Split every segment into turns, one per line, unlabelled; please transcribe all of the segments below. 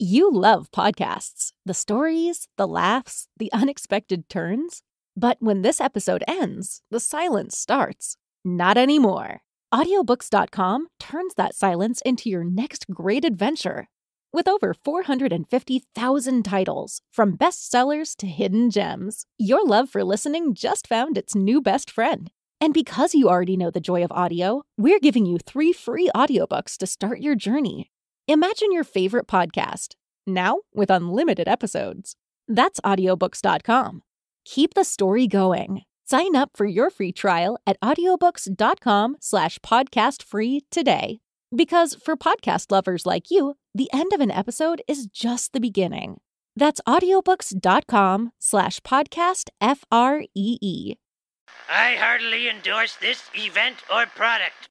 You love podcasts the stories, the laughs, the unexpected turns. But when this episode ends, the silence starts. Not anymore. Audiobooks.com turns that silence into your next great adventure. With over 450,000 titles, from bestsellers to hidden gems, your love for listening just found its new best friend. And because you already know the joy of audio, we're giving you three free audiobooks to start your journey. Imagine your favorite podcast, now with unlimited episodes. That's audiobooks.com. Keep the story going. Sign up for your free trial at audiobooks.com slash podcast free today. Because for podcast lovers like you, the end of an episode is just the beginning. That's audiobooks.com slash podcast F R E E.
I heartily endorse this event or product.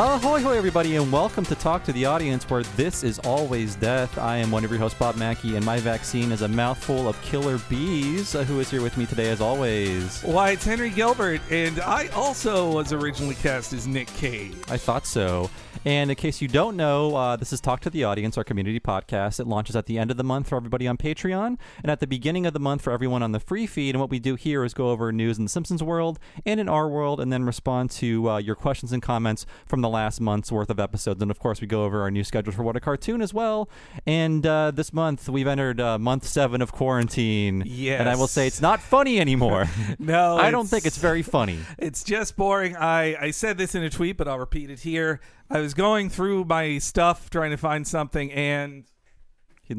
Ahoy, hoy, everybody, and welcome to Talk to the Audience, where this is always death. I am one of your hosts, Bob Mackey, and my vaccine is a mouthful of killer bees. Uh, who is here with me today, as always?
Why, it's Henry Gilbert, and I also was originally cast as Nick Cage.
I thought so. And in case you don't know, uh, this is Talk to the Audience, our community podcast. It launches at the end of the month for everybody on Patreon, and at the beginning of the month for everyone on the free feed. And what we do here is go over news in the Simpsons world and in our world, and then respond to uh, your questions and comments from the last month's worth of episodes. And of course, we go over our new schedule for What a Cartoon as well. And uh, this month, we've entered uh, month seven of quarantine.
Yes.
And I will say it's not funny anymore.
No,
I don't think it's very funny.
It's just boring. I, I said this in a tweet, but I'll repeat it here. I was going through my stuff trying to find something, and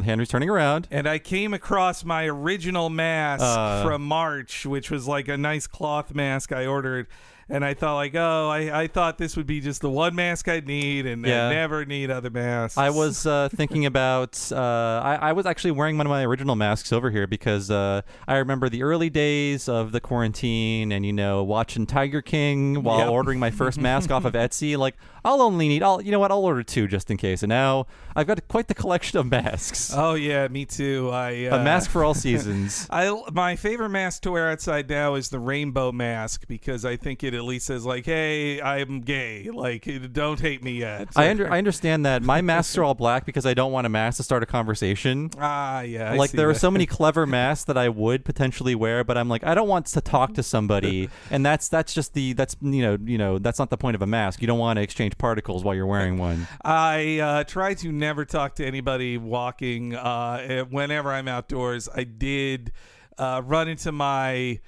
Henry's turning around.
and I came across my original mask
Uh.
from March, which was like a nice cloth mask I ordered. And I thought, like, oh, I, I thought this would be just the one mask I'd need, and,
Yeah.
and never need other masks.
I was uh, thinking about. Uh, I, I was actually wearing one of my original masks over here because uh, I remember the early days of the quarantine, and you know, watching Tiger King while
Yep.
ordering my first mask off of Etsy. Like, I'll only need. I'll you know what? I'll order two just in case. And now I've got quite the collection of masks.
Oh yeah, me too. I uh,
A mask for all seasons.
I my favorite mask to wear outside now is the rainbow mask because I think it at least says like, "Hey, I'm gay." Like, don't hate me yet.
I under, I understand that my masks are all black because I don't want a mask to start a conversation.
ah, yeah. I
like there are so many clever masks that I would potentially wear, but I'm like I don't want to talk to somebody, and that's that's just the that's you know you know that's not the point of a mask. You don't want to exchange particles while you're wearing one.
I uh, try to never talk to anybody walking. Uh, eh, whenever I'm outdoors, I did uh, run into my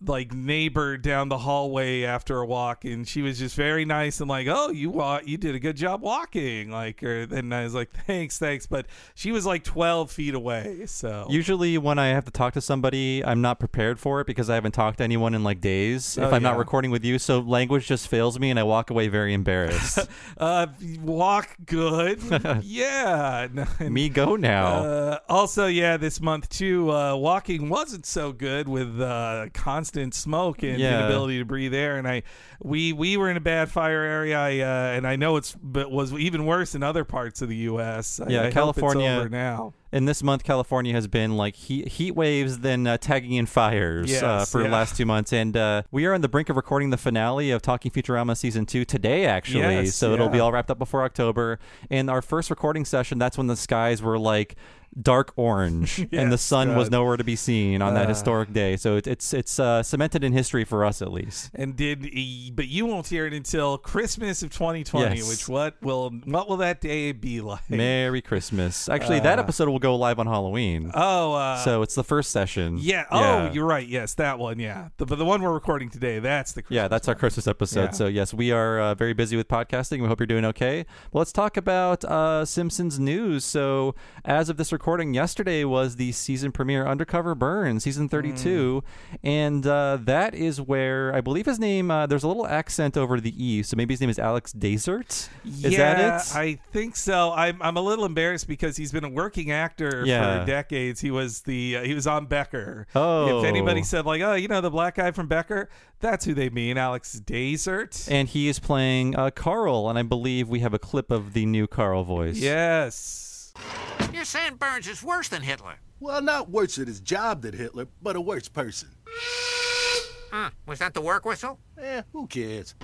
like neighbor down the hallway after a walk, and she was just very nice and like, "Oh, you wa- you did a good job walking." Like, or, and I was like, "Thanks, thanks," but she was like 12 feet away, so
Usually, when I have to talk to somebody, I'm not prepared for it because I haven't talked to anyone in like days. if
Oh,
I'm not recording with you, so language just fails me, and I walk away very embarrassed.
uh, walk good, yeah.
Me go now.
Uh, also, yeah, this month too, uh, walking wasn't so good with uh, constant smoke and
Yeah.
inability to breathe air. And I, we we were in a bad fire area, I, uh, and I know it's but was even worse in other parts of the U.S.
Yeah,
I hope
California-
now.
And this month, California has been like heat, heat waves, then uh, tagging in fires uh,
Yes,
for the last two months. And uh, we are on the brink of recording the finale of Talking Futurama season two today, actually.
Yes,
so it'll be all wrapped up before October. And our first recording session, that's when the skies were like dark orange and the
Yes,
sun was nowhere to be seen on that
Uh.
historic day. So it, it's it's uh, cemented in history for us at least.
And did but you won't hear it until Christmas of 2020.
Yes.
Which what will what will that day be like?
Merry Christmas. Actually, that
Uh.
episode will go live on Halloween.
Oh, uh,
so it's the first session.
yeah. Oh, you're right. Yes, that one. Yeah, the, but the one we're recording today, that's the Christmas
Yeah, that's our Christmas episode.
Yeah.
So yes, we are uh, very busy with podcasting. We hope you're doing okay. But let's talk about uh, Simpsons news. So as of this recording, yesterday was the season premiere Undercover Burns, season 32, and uh, that is where I believe his name. Uh, there's a little accent over the e, so maybe his name is Alex Desert. Is
yeah,
that it?
I think so. I'm I'm a little embarrassed because he's been a working actor
Yeah.
for decades. He was the uh, he was on Becker.
Oh.
if anybody said like, oh, you know the black guy from Becker, that's who they mean, Alex Desert.
and he is playing uh, Carl, and I believe we have a clip of the new Carl voice.
yes.
You're saying Burns is worse than Hitler. Well, not worse at his job than Hitler, but a worse person.
Huh, was that the work whistle?
Eh, who cares?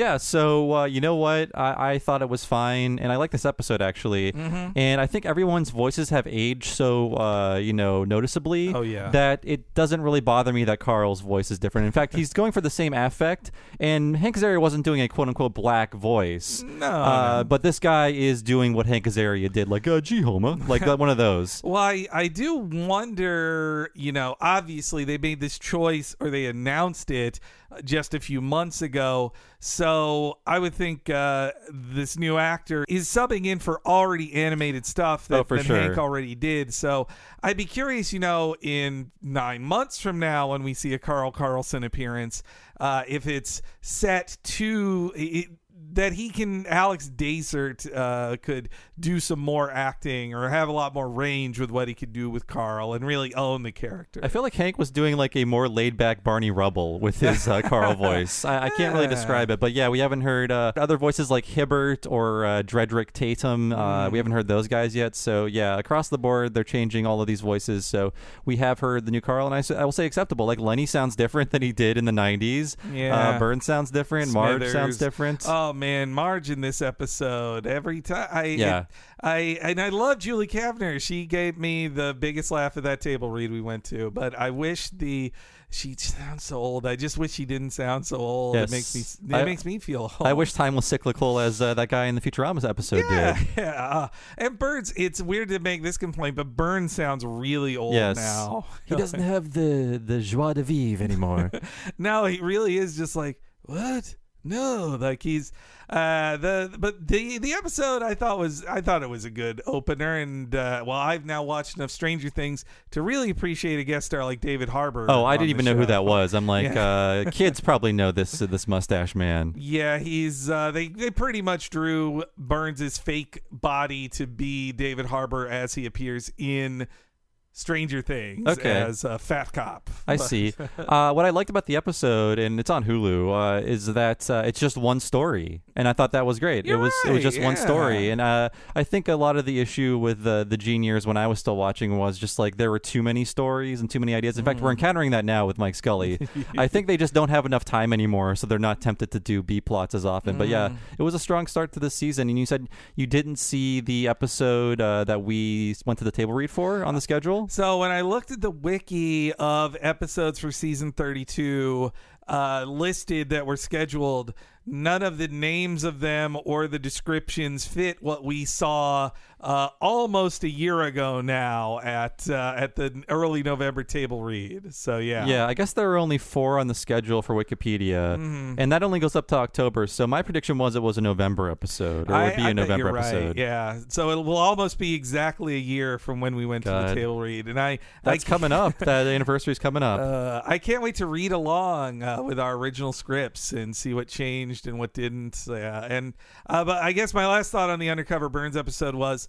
Yeah, so uh, you know what? I, I thought it was fine, and I like this episode actually.
Mm-hmm.
And I think everyone's voices have aged so uh, you know noticeably.
Oh, yeah.
that it doesn't really bother me that Carl's voice is different. In fact, he's going for the same affect, and Hank Azaria wasn't doing a quote unquote black voice.
No,
uh,
no.
but this guy is doing what Hank Azaria did, like uh, gee, Homer, like uh, one of those.
Well, I, I do wonder, you know, obviously they made this choice or they announced it uh, just a few months ago. So I would think uh, this new actor is subbing in for already animated stuff that,
Oh,
that
sure.
Hank already did. So I'd be curious, you know, in nine months from now when we see a Carl Carlson appearance, uh, if it's set to. It, that he can Alex Desert uh, could do some more acting or have a lot more range with what he could do with Carl and really own the character.
I feel like Hank was doing like a more laid back Barney Rubble with his uh, Carl voice. I, I can't really describe it, but yeah, we haven't heard uh, other voices like Hibbert or uh, Drederick Tatum. Uh,
Mm.
We haven't heard those guys yet. So yeah, across the board, they're changing all of these voices. So we have heard the new Carl, and I will say acceptable. Like Lenny sounds different than he did in the '90s.
Yeah.
uh, Burns sounds different. Marge sounds different.
Oh man, Marge in this episode every time. I
Yeah.
I and I love Julie Kavner. She gave me the biggest laugh at that table read we went to. But I wish the she sounds so old. I just wish she didn't sound so old.
Yes.
It makes me it
I-
makes me feel. Old.
I wish time was cyclical as uh, that guy in the Futurama episode
Yeah,
did.
yeah. Uh, and Burns, it's weird to make this complaint, but Burns sounds really old
Yes.
now.
He doesn't have the the joie de vivre anymore.
no, he really is just like what? No, like he's uh the but the the episode I thought was I thought it was a good opener and uh well I've now watched enough Stranger Things to really appreciate a guest star like David Harbour.
Oh, I didn't even know who that was. I'm like, uh, kids probably know this uh, this mustache man.
Yeah, he's uh, they they pretty much drew Burns's fake body to be David Harbour as he appears in Stranger Things
Okay.
as a fat cop.
I
But-
see. Uh, what I liked about the episode, and it's on Hulu, uh, is that uh, it's just one story, and I thought that was great.
You're
it was it was
right,
just one story, and uh, I think a lot of the issue with the the Gene years when I was still watching was just like there were too many stories and too many ideas. In fact,
Mm.
we're encountering that now with Mike Scully. I think they just don't have enough time anymore, so they're not tempted to do B plots as often. But
Mm.
yeah, it was a strong start to the season, and you said you didn't see the episode uh, that we went to the table read for on the schedule.
So when I looked at the wiki of episodes for season 32 uh, listed that were scheduled, none of the names of them or the descriptions fit what we saw uh, almost a year ago now at uh, at the early November table read. So yeah,
Yeah, I guess there are only four on the schedule for Wikipedia,
Mm-hmm.
and that only goes up to October. So my prediction was it was a November episode, or it would be
I-
a November
you're right,
episode.
Yeah, so it will almost be exactly a year from when we went to the table read, and I
That's
I,
coming up. that anniversary is coming up.
Uh, I can't wait to read along uh, with our original scripts and see what changed and what didn't. And uh, but I guess my last thought on the Undercover Burns episode was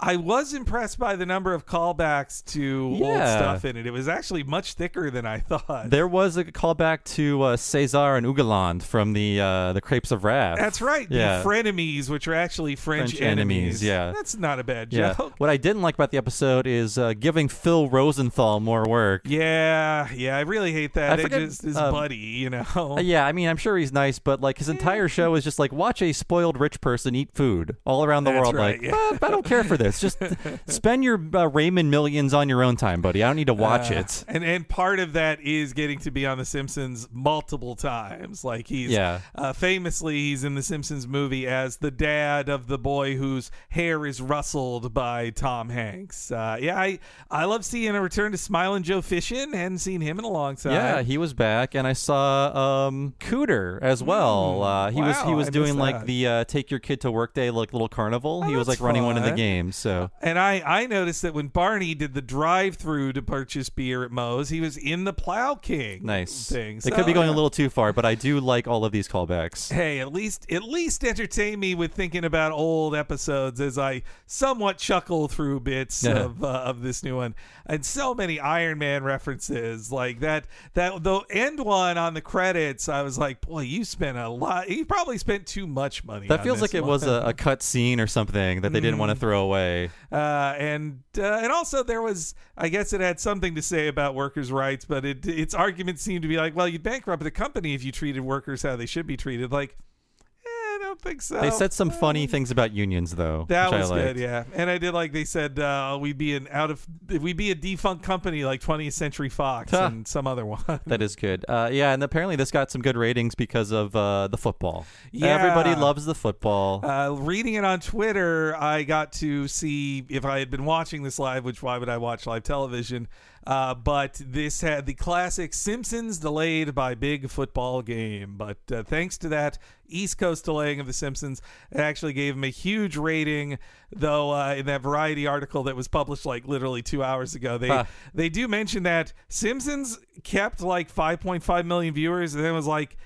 I was impressed by the number of callbacks to old stuff in it. It was actually much thicker than I thought.
there was a callback to uh, Cesar and Ugolin from the uh, the Crepes of Wrath.
That's right.
Yeah.
The frenemies, which are actually French,
French enemies, yeah.
that's not a bad
yeah.
joke.
What I didn't like about the episode is uh, giving Phil Rosenthal more work.
Yeah, yeah, I really hate that.
I
It
forget,
just his
um,
buddy, you know.
Uh, yeah, I mean, I'm sure he's nice, but like his entire show is just like watch a spoiled rich person eat food all around the
That's
world.
right,
like,
yeah.
"Ah, I don't care for this. It's just spend your uh, Raymond millions on your own time, buddy. I don't need to watch
Uh,
it.
And and part of that is getting to be on The Simpsons multiple times. Like he's
Yeah.
uh, famously he's in The Simpsons movie as the dad of the boy whose hair is rustled by Tom Hanks. Uh, yeah, I I love seeing a return to Smiling Joe Fission. Hadn't seen him in a long time.
Yeah, he was back, and I saw um, Cooter as well. Uh, he was he. Was
I
doing like
that.
the uh, take your kid to work day like little carnival. he was like running one of the games. So
And I, I noticed that when Barney did the drive through to purchase beer at Moe's, he was in the Plow King
nice.
thing.
It
So,
could be going
yeah.
a little too far, but I do like all of these callbacks.
Hey, at least at least entertain me with thinking about old episodes as I somewhat chuckle through bits of uh, of this new one, and so many Iron Man references like that. That the end one on the credits, I was like, boy, you spent a lot. You probably spent too much money.
That feels like it was a, a cut scene or something that they didn't want to throw away. Way.
Uh, and uh, and also there was, I guess it had something to say about workers' rights, but it its arguments seemed to be like, well, you'd bankrupt the company if you treated workers how they should be treated. Like, don't think so.
They said some funny things about unions, though.
That was good, yeah. And I did like they said uh, we'd be an out of we'd be a defunct company like 20th Century Fox
Huh.
and some other one.
That is good. Uh, yeah, and apparently this got some good ratings because of uh, the football.
Yeah.
Everybody loves the football.
Uh, reading it on Twitter, I got to see if I had been watching this live, which why would I watch live television? Uh, but this had the classic Simpsons delayed by big football game. But uh, thanks to that East Coast delaying of the Simpsons, it actually gave them a huge rating. Though uh, in that Variety article that was published like literally two hours ago, they
Huh.
they do mention that Simpsons kept like 5.5 million viewers, and then it was like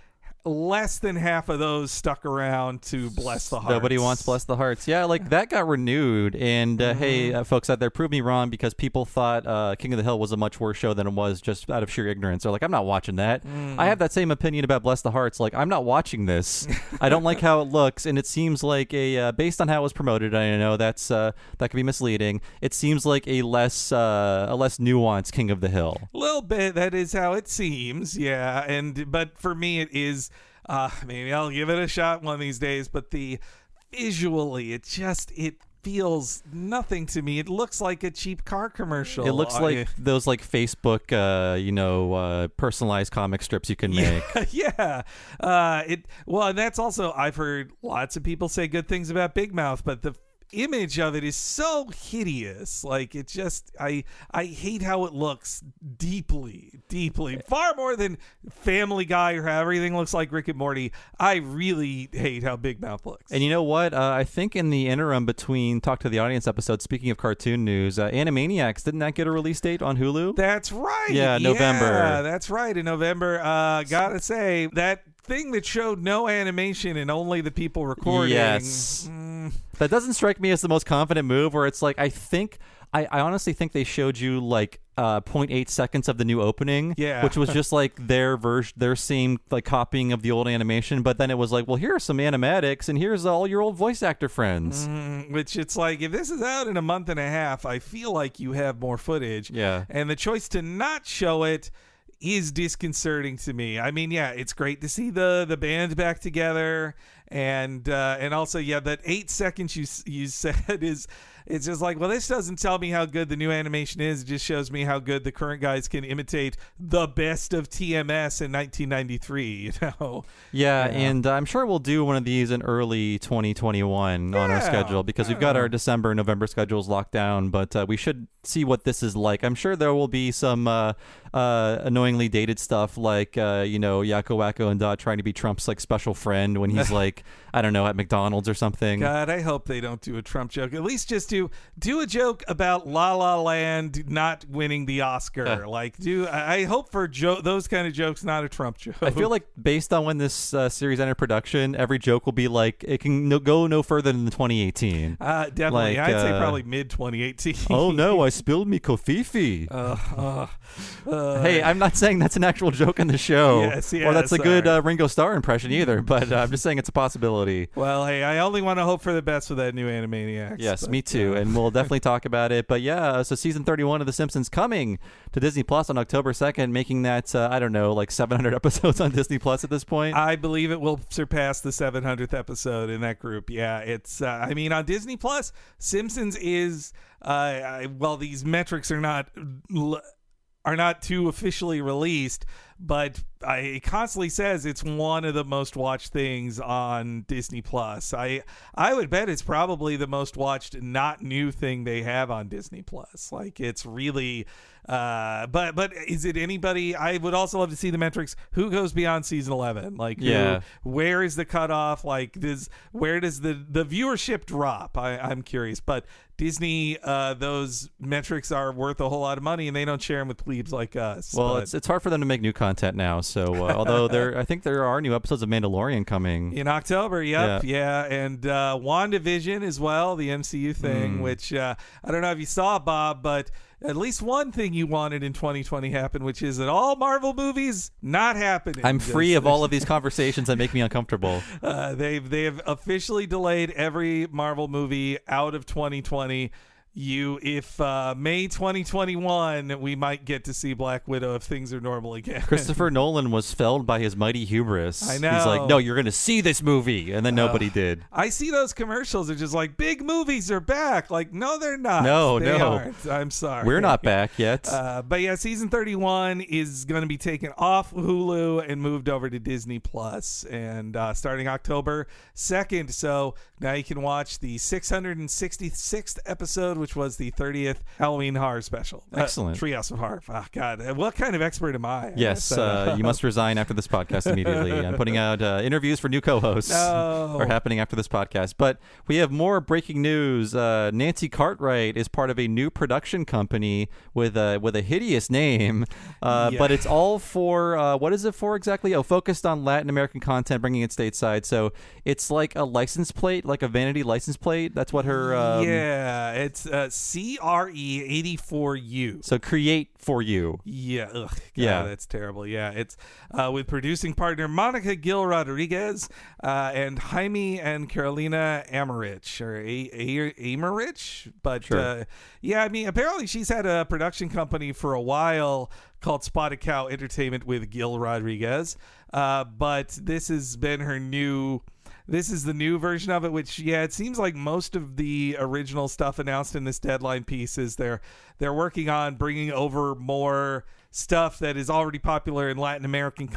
less than half of those stuck around to bless the hearts.
Nobody wants bless the hearts. Yeah, like that got renewed. And uh, hey,
Mm-hmm.
uh, folks out there, prove me wrong because people thought uh, King of the Hill was a much worse show than it was just out of sheer ignorance. They're like, I'm not watching that.
Mm.
I have that same opinion about Bless the Hearts. Like, I'm not watching this. I don't like how it looks, and it seems like a uh, based on how it was promoted. I know that's uh, that could be misleading. It seems like a less uh, a less nuanced King of the Hill.
A little bit. That is how it seems. Yeah, and but for me, it is. Uh, maybe I'll give it a shot one of these days. But the visually, it just it feels nothing to me. It looks like a cheap car commercial.
It looks
I-
like those like Facebook, uh, you know, uh, personalized comic strips you can make.
yeah. Uh, it well, and that's also I've heard lots of people say good things about Big Mouth, but the image of it is so hideous. Like it just I I hate how it looks deeply, deeply. Far more than Family Guy or how everything looks like Rick and Morty. I really hate how Big Mouth looks.
And you know what? Uh, I think in the interim between Talk to the Audience episode, speaking of cartoon news, uh, Animaniacs, didn't that get a release date on Hulu?
That's right.
Yeah, November.
Yeah, that's right. In November, uh, gotta say that thing that showed no animation and only the people recording.
Yes.
mm,
That doesn't strike me as the most confident move where it's like, I think, I, I honestly think they showed you like uh, 0.8 seconds of the new opening,
Yeah.
which was just like their version, their same like copying of the old animation. But then it was like, well, here are some animatics and here's all your old voice actor friends.
Mm, which it's like if this is out in a month and a half, I feel like you have more footage.
Yeah.
And the choice to not show it is disconcerting to me. I mean, yeah, it's great to see the the band back together, and uh, and also yeah, that eight seconds you you said is. It's just like, well, this doesn't tell me how good the new animation is. It just shows me how good the current guys can imitate the best of TMS in 1993. You know,
Yeah, and I'm sure we'll do one of these in early 2021 on our schedule because we've got our December, November schedules locked down. But uh, we should see what this is like. I'm sure there will be some uh, uh, annoyingly dated stuff like uh, you know Yakko Wacko and Dot trying to be Trump's like special friend when he's like I don't know at McDonald's or something.
God, I hope they don't do a Trump joke. At least just do do a joke about La La Land not winning the Oscar. like, do I hope for jo- those kind of jokes, not a Trump joke.
I feel like based on when this uh, series entered production, every joke will be like it can no- go no further than 2018.
uh, definitely.
like,
I'd say
uh,
probably mid 2018.
oh no, I spilled me covfefe.
Uh, uh,
Hey, I'm not saying that's an actual joke in the show,
Yes,
or that's a
yes,
good uh, Ringo Starr impression either. But uh, I'm just saying it's a possibility.
Well, hey, I only want to hope for the best with that new Animaniacs.
Yes,
but,
me too,
uh,
and we'll definitely talk about it. But yeah, so season 31 of The Simpsons coming to Disney Plus on October 2nd, making that uh, I don't know, like 700 episodes on Disney Plus at this point.
I believe it will surpass the 700th episode in that group. Yeah, it's. Uh, I mean, on Disney Plus, Simpsons is. Uh, I, well, these metrics are not l- are not too officially released, but I, it constantly says it's one of the most watched things on Disney Plus. I I would bet it's probably the most watched not new thing they have on Disney Plus. Like it's really. Uh, but but is it anybody? I would also love to see the metrics. Who goes beyond season eleven? Like who-
Yeah.
where is the cutoff? Like does where does the the viewership drop? I, I'm curious. But Disney, uh, those metrics are worth a whole lot of money, and they don't share them with plebes like us.
well,
But
it's it's hard for them to make new content now. So uh, although there, I think there are new episodes of Mandalorian coming.
in October, yep, yeah, and uh, WandaVision as well, the MCU thing,
Hmm.
which uh, I don't know if you saw, Bob, but at least one thing you wanted in 2020 happened, which is that all Marvel movies not happening.
I'm free of all of these conversations that make me uncomfortable.
Uh, they've they have officially delayed every Marvel movie out of 2020. You, if uh, May 2021, we might get to see Black Widow if things are normal again.
Christopher Nolan was felled by his mighty hubris.
I know.
He's like, no, you're going to see this movie. And then nobody did.
I see those commercials. They're just like big movies are back. Like, no, they're not.
No,
They
no.
aren't. I'm sorry.
We're not back yet.
Uh, but yeah, season 31 is going to be taken off Hulu and moved over to Disney Plus, and uh, starting October 2nd. So now you can watch the 666th episode, which was the 30th Halloween horror special. Uh,
Excellent.
Treehouse of Horror. Oh, God. Uh, What kind of expert am I?
yes,
So-
uh, you must resign after this podcast immediately. I'm putting out uh, interviews for new co-hosts.
No.
Are happening after this podcast. But we have more breaking news. Uh, Nancy Cartwright is part of a new production company with a with a hideous name, uh,
Yeah.
but it's all for uh, what is it for exactly? Oh, focused on Latin American content, bringing it stateside. So it's like a license plate, like a vanity license plate. That's what her. Um,
yeah, it's uh, CRE 84U.
So create for you.
Yeah, ugh, God,
Yeah.
that's terrible. Yeah, it's uh, with producing partner Monica Gil Rodriguez uh, and Jaime and Carolina Amarich or A- A- Amarich. But
Sure.
uh, yeah, I mean, apparently she's had a production company for a while called Spotted Cow Entertainment with Gil Rodriguez. Uh, but this has been her new. This is the new version of it, which yeah, it seems like most of the original stuff announced in this deadline piece is they're they're working on bringing over more stuff that is already popular in Latin American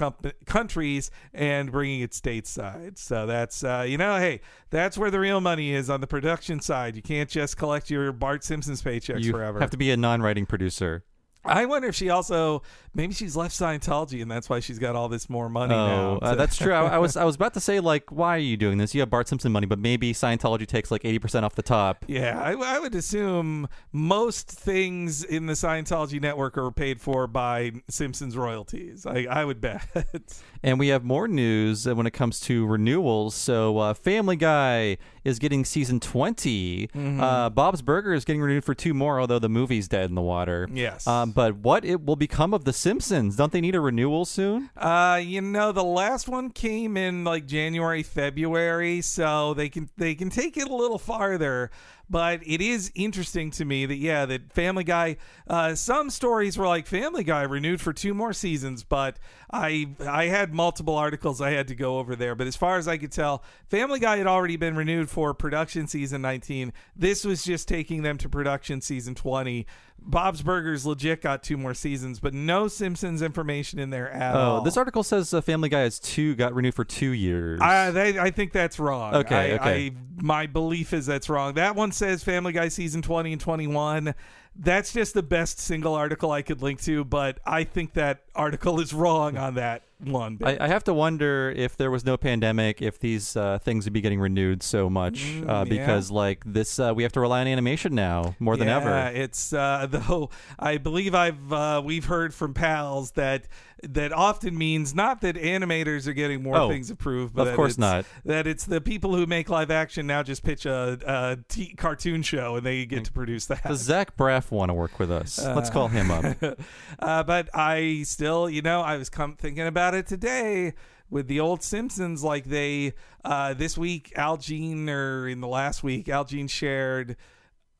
countries and bringing it stateside. So that's uh, you know, hey, that's where the real money is on the production side. You can't just collect your Bart Simpson's paychecks
You
forever.
You have to be a non-writing producer.
I wonder if she also maybe she's left Scientology and that's why she's got all this more money now.
Oh, uh, that's true. I, I was I was about to say like, why are you doing this? You have Bart Simpson money, but maybe Scientology takes like eighty percent off the top.
Yeah, I, I would assume most things in the Scientology network are paid for by Simpsons royalties. I, I would bet.
And we have more news when it comes to renewals. So, uh, Family Guy is getting season 20.
Mm-hmm.
Uh, Bob's Burger is getting renewed for two more, although the movie's dead in the water.
Yes.
Um, but what it will become of The Simpsons? Don't they need a renewal soon?
uh, you know, the last one came in like January, February, so they can they can take it a little farther. But it is interesting to me that yeah, that Family Guy. Uh, some stories were like Family Guy renewed for two more seasons, but I I had multiple articles I had to go over there. But as far as I could tell, Family Guy had already been renewed for production season 19. This was just taking them to production season 20. Bob's Burgers legit got two more seasons, but no Simpsons information in there at all.
Oh, this article says uh, Family Guy has two, got renewed for two years.
I, they, I think that's wrong.
Okay,
I,
okay.
I, my belief is that's wrong. That one says Family Guy season 20 and 21. That's just the best single article I could link to, but I think that article is wrong on that one.
I, I have to wonder if there was no pandemic, if these uh, things would be getting renewed so much,
Mm,
uh,
yeah.
because like this, uh, we have to rely on animation now more than
yeah,
ever.
It's uh, though I believe I've uh, we've heard from pals that that often means not that animators are getting more
Oh,
things approved, but
of course not.
That it's the people who make live action now just pitch a, a t- cartoon show and they get to produce that.
Does Zach Braff want to work with us? Let's call him up.
uh, but I still, you know, I was come thinking about it today with the old Simpsons. Like they, uh, this week, Al Jean, or in the last week, Al Jean shared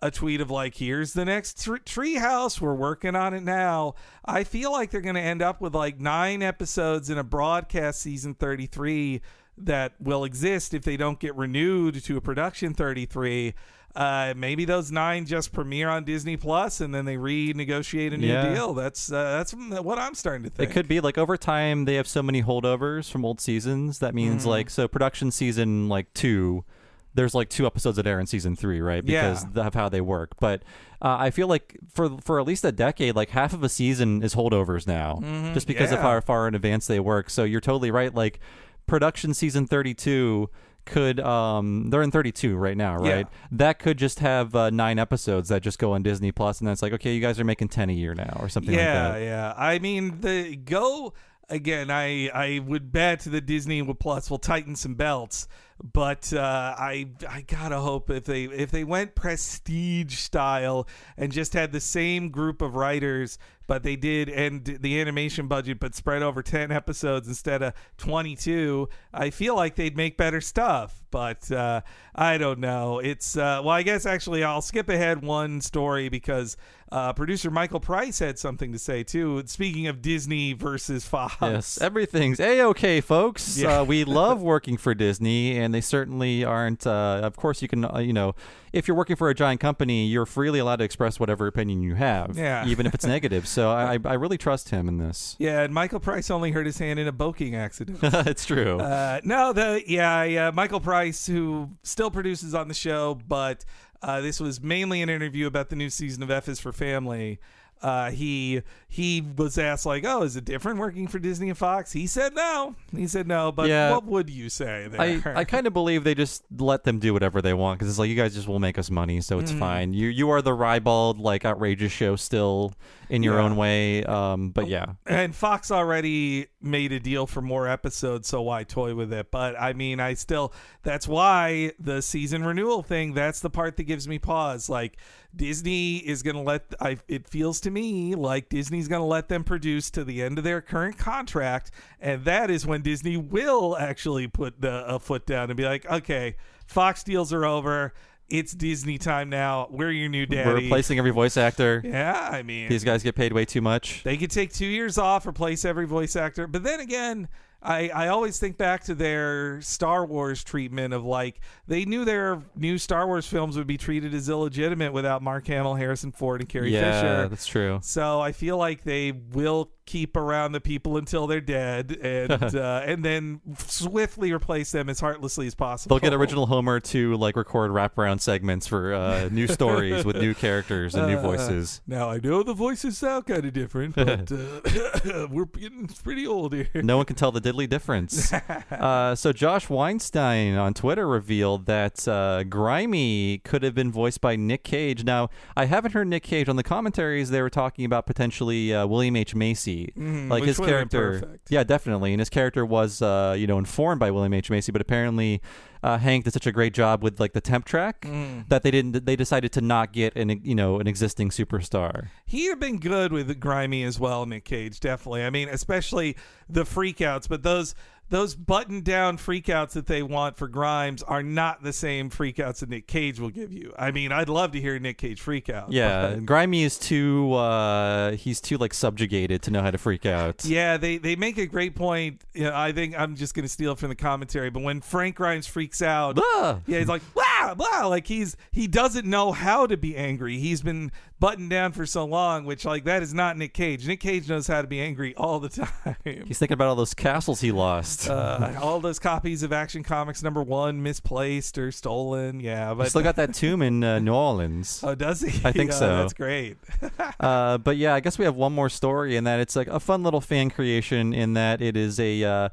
a tweet of like, "Here's the next tr- Treehouse. We're working on it now." I feel like they're going to end up with like nine episodes in a broadcast season 33 that will exist if they don't get renewed to a production 33. Uh, maybe those nine just premiere on Disney Plus and then they renegotiate a new
Yeah.
deal. That's uh, that's what I'm starting to think.
It could be like over time they have so many holdovers from old seasons. That means
Mm-hmm.
like so production season like two, there's like two episodes that air in season three, right? Because
Yeah.
of how they work. But uh, I feel like for for at least a decade, like half of a season is holdovers now, just because of
Mm-hmm.
How far in advance they work. So you're totally right. Like production season 32 could um they're in 32 right now right
Yeah.
that could just have uh, nine episodes that just go on disney plus and then it's like okay you guys are making 10 a year now or something
yeah,
like that
yeah. I mean, the go. again, I I would bet the Disney Plus will tighten some belts, but uh, I I gotta hope if they if they went prestige style and just had the same group of writers, but they did and the animation budget, but spread over ten episodes instead of twenty two, I feel like they'd make better stuff. But uh, I don't know. It's uh, well, I guess actually I'll skip ahead one story because. Uh, producer Michael Price had something to say too. Speaking of Disney versus Fox,
Yes, everything's a okay, folks.
Yeah.
Uh, we love working for Disney, and they certainly aren't. Uh, of course, you can, uh, you know, if you're working for a giant company, you're freely allowed to express whatever opinion you have,
Yeah.
even if it's negative. So I, I really trust him in this.
yeah, and Michael Price only hurt his hand in a boking accident.
it's true.
Uh, no, the yeah, yeah, Michael Price, who still produces on the show, but uh, this was mainly an interview about the new season of F is for Family. Uh, he he was asked like, "Oh, is it different working for Disney and Fox?" He said no. He said no. But
Yeah.
what would you say there?
I, I kind of believe they just let them do whatever they want because it's like you guys just will make us money, so it's fine. You you are the ribald like outrageous show still in your
Yeah.
own way. Um, but yeah,
and Fox already made a deal for more episodes, so why toy with it? But I mean, I still that's why the season renewal thing. That's the part that gives me pause. Like Disney is gonna let. I it feels to me like Disney's gonna let them produce to the end of their current contract, and that is when Disney will actually put the a foot down and be like, okay, Fox deals are over. It's Disney time now. We're your new daddy.
we're replacing every voice actor.
Yeah, I mean,
These guys get paid way too much.
they could take two years off, replace every voice actor. But then again, I, I always think back to their Star Wars treatment of like they knew their new Star Wars films would be treated as illegitimate without Mark Hamill, Harrison Ford, and Carrie
yeah,
Fisher.
Yeah, that's true.
So I feel like they will keep around the people until they're dead, and uh, and then swiftly replace them as heartlessly as possible.
They'll get original Homer to like record wraparound segments for uh, new stories with new characters and new
Uh,
voices.
Now I know the voices sound kind of different, but uh, we're getting pretty old here.
No one can tell the diddly difference. uh, so Josh Weinstein on Twitter revealed that uh, Grimy could have been voiced by Nick Cage. Now I haven't heard Nick Cage on the commentaries. They were talking about potentially uh, William H Macy, like
Mm, which
his character. Yeah, definitely. And his character was, uh, you know, informed by William H Macy, but apparently. Uh, Hank did such a great job with like the temp track
Mm.
that they didn't. They decided to not get an you know an existing superstar.
He'd have been good with Grimy as well, Nick Cage, definitely. I mean, especially the freakouts, but those those button down freakouts that they want for Grimes are not the same freakouts that Nick Cage will give you. I mean, I'd love to hear Nick Cage freak out.
Yeah,
but-
Grimy is too. Uh, he's too like subjugated to know how to freak out.
Yeah, they, they make a great point. You know, I think I'm just going to steal it from the commentary, but when Frank Grimes freaks out,
Ah!
yeah, he's like, blah blah, like he's he doesn't know how to be angry. He's been buttoned down for so long, which like that is not Nick Cage. Nick Cage knows how to be angry all the time.
He's thinking about all those castles he lost.
Uh, all those copies of Action Comics number one misplaced or stolen. Yeah, but
still got that tomb in uh, New Orleans.
oh, does he?
I think
Yeah,
so.
That's great.
Uh, but yeah, I guess we have one more story in that it's like a fun little fan creation in that it is a uh,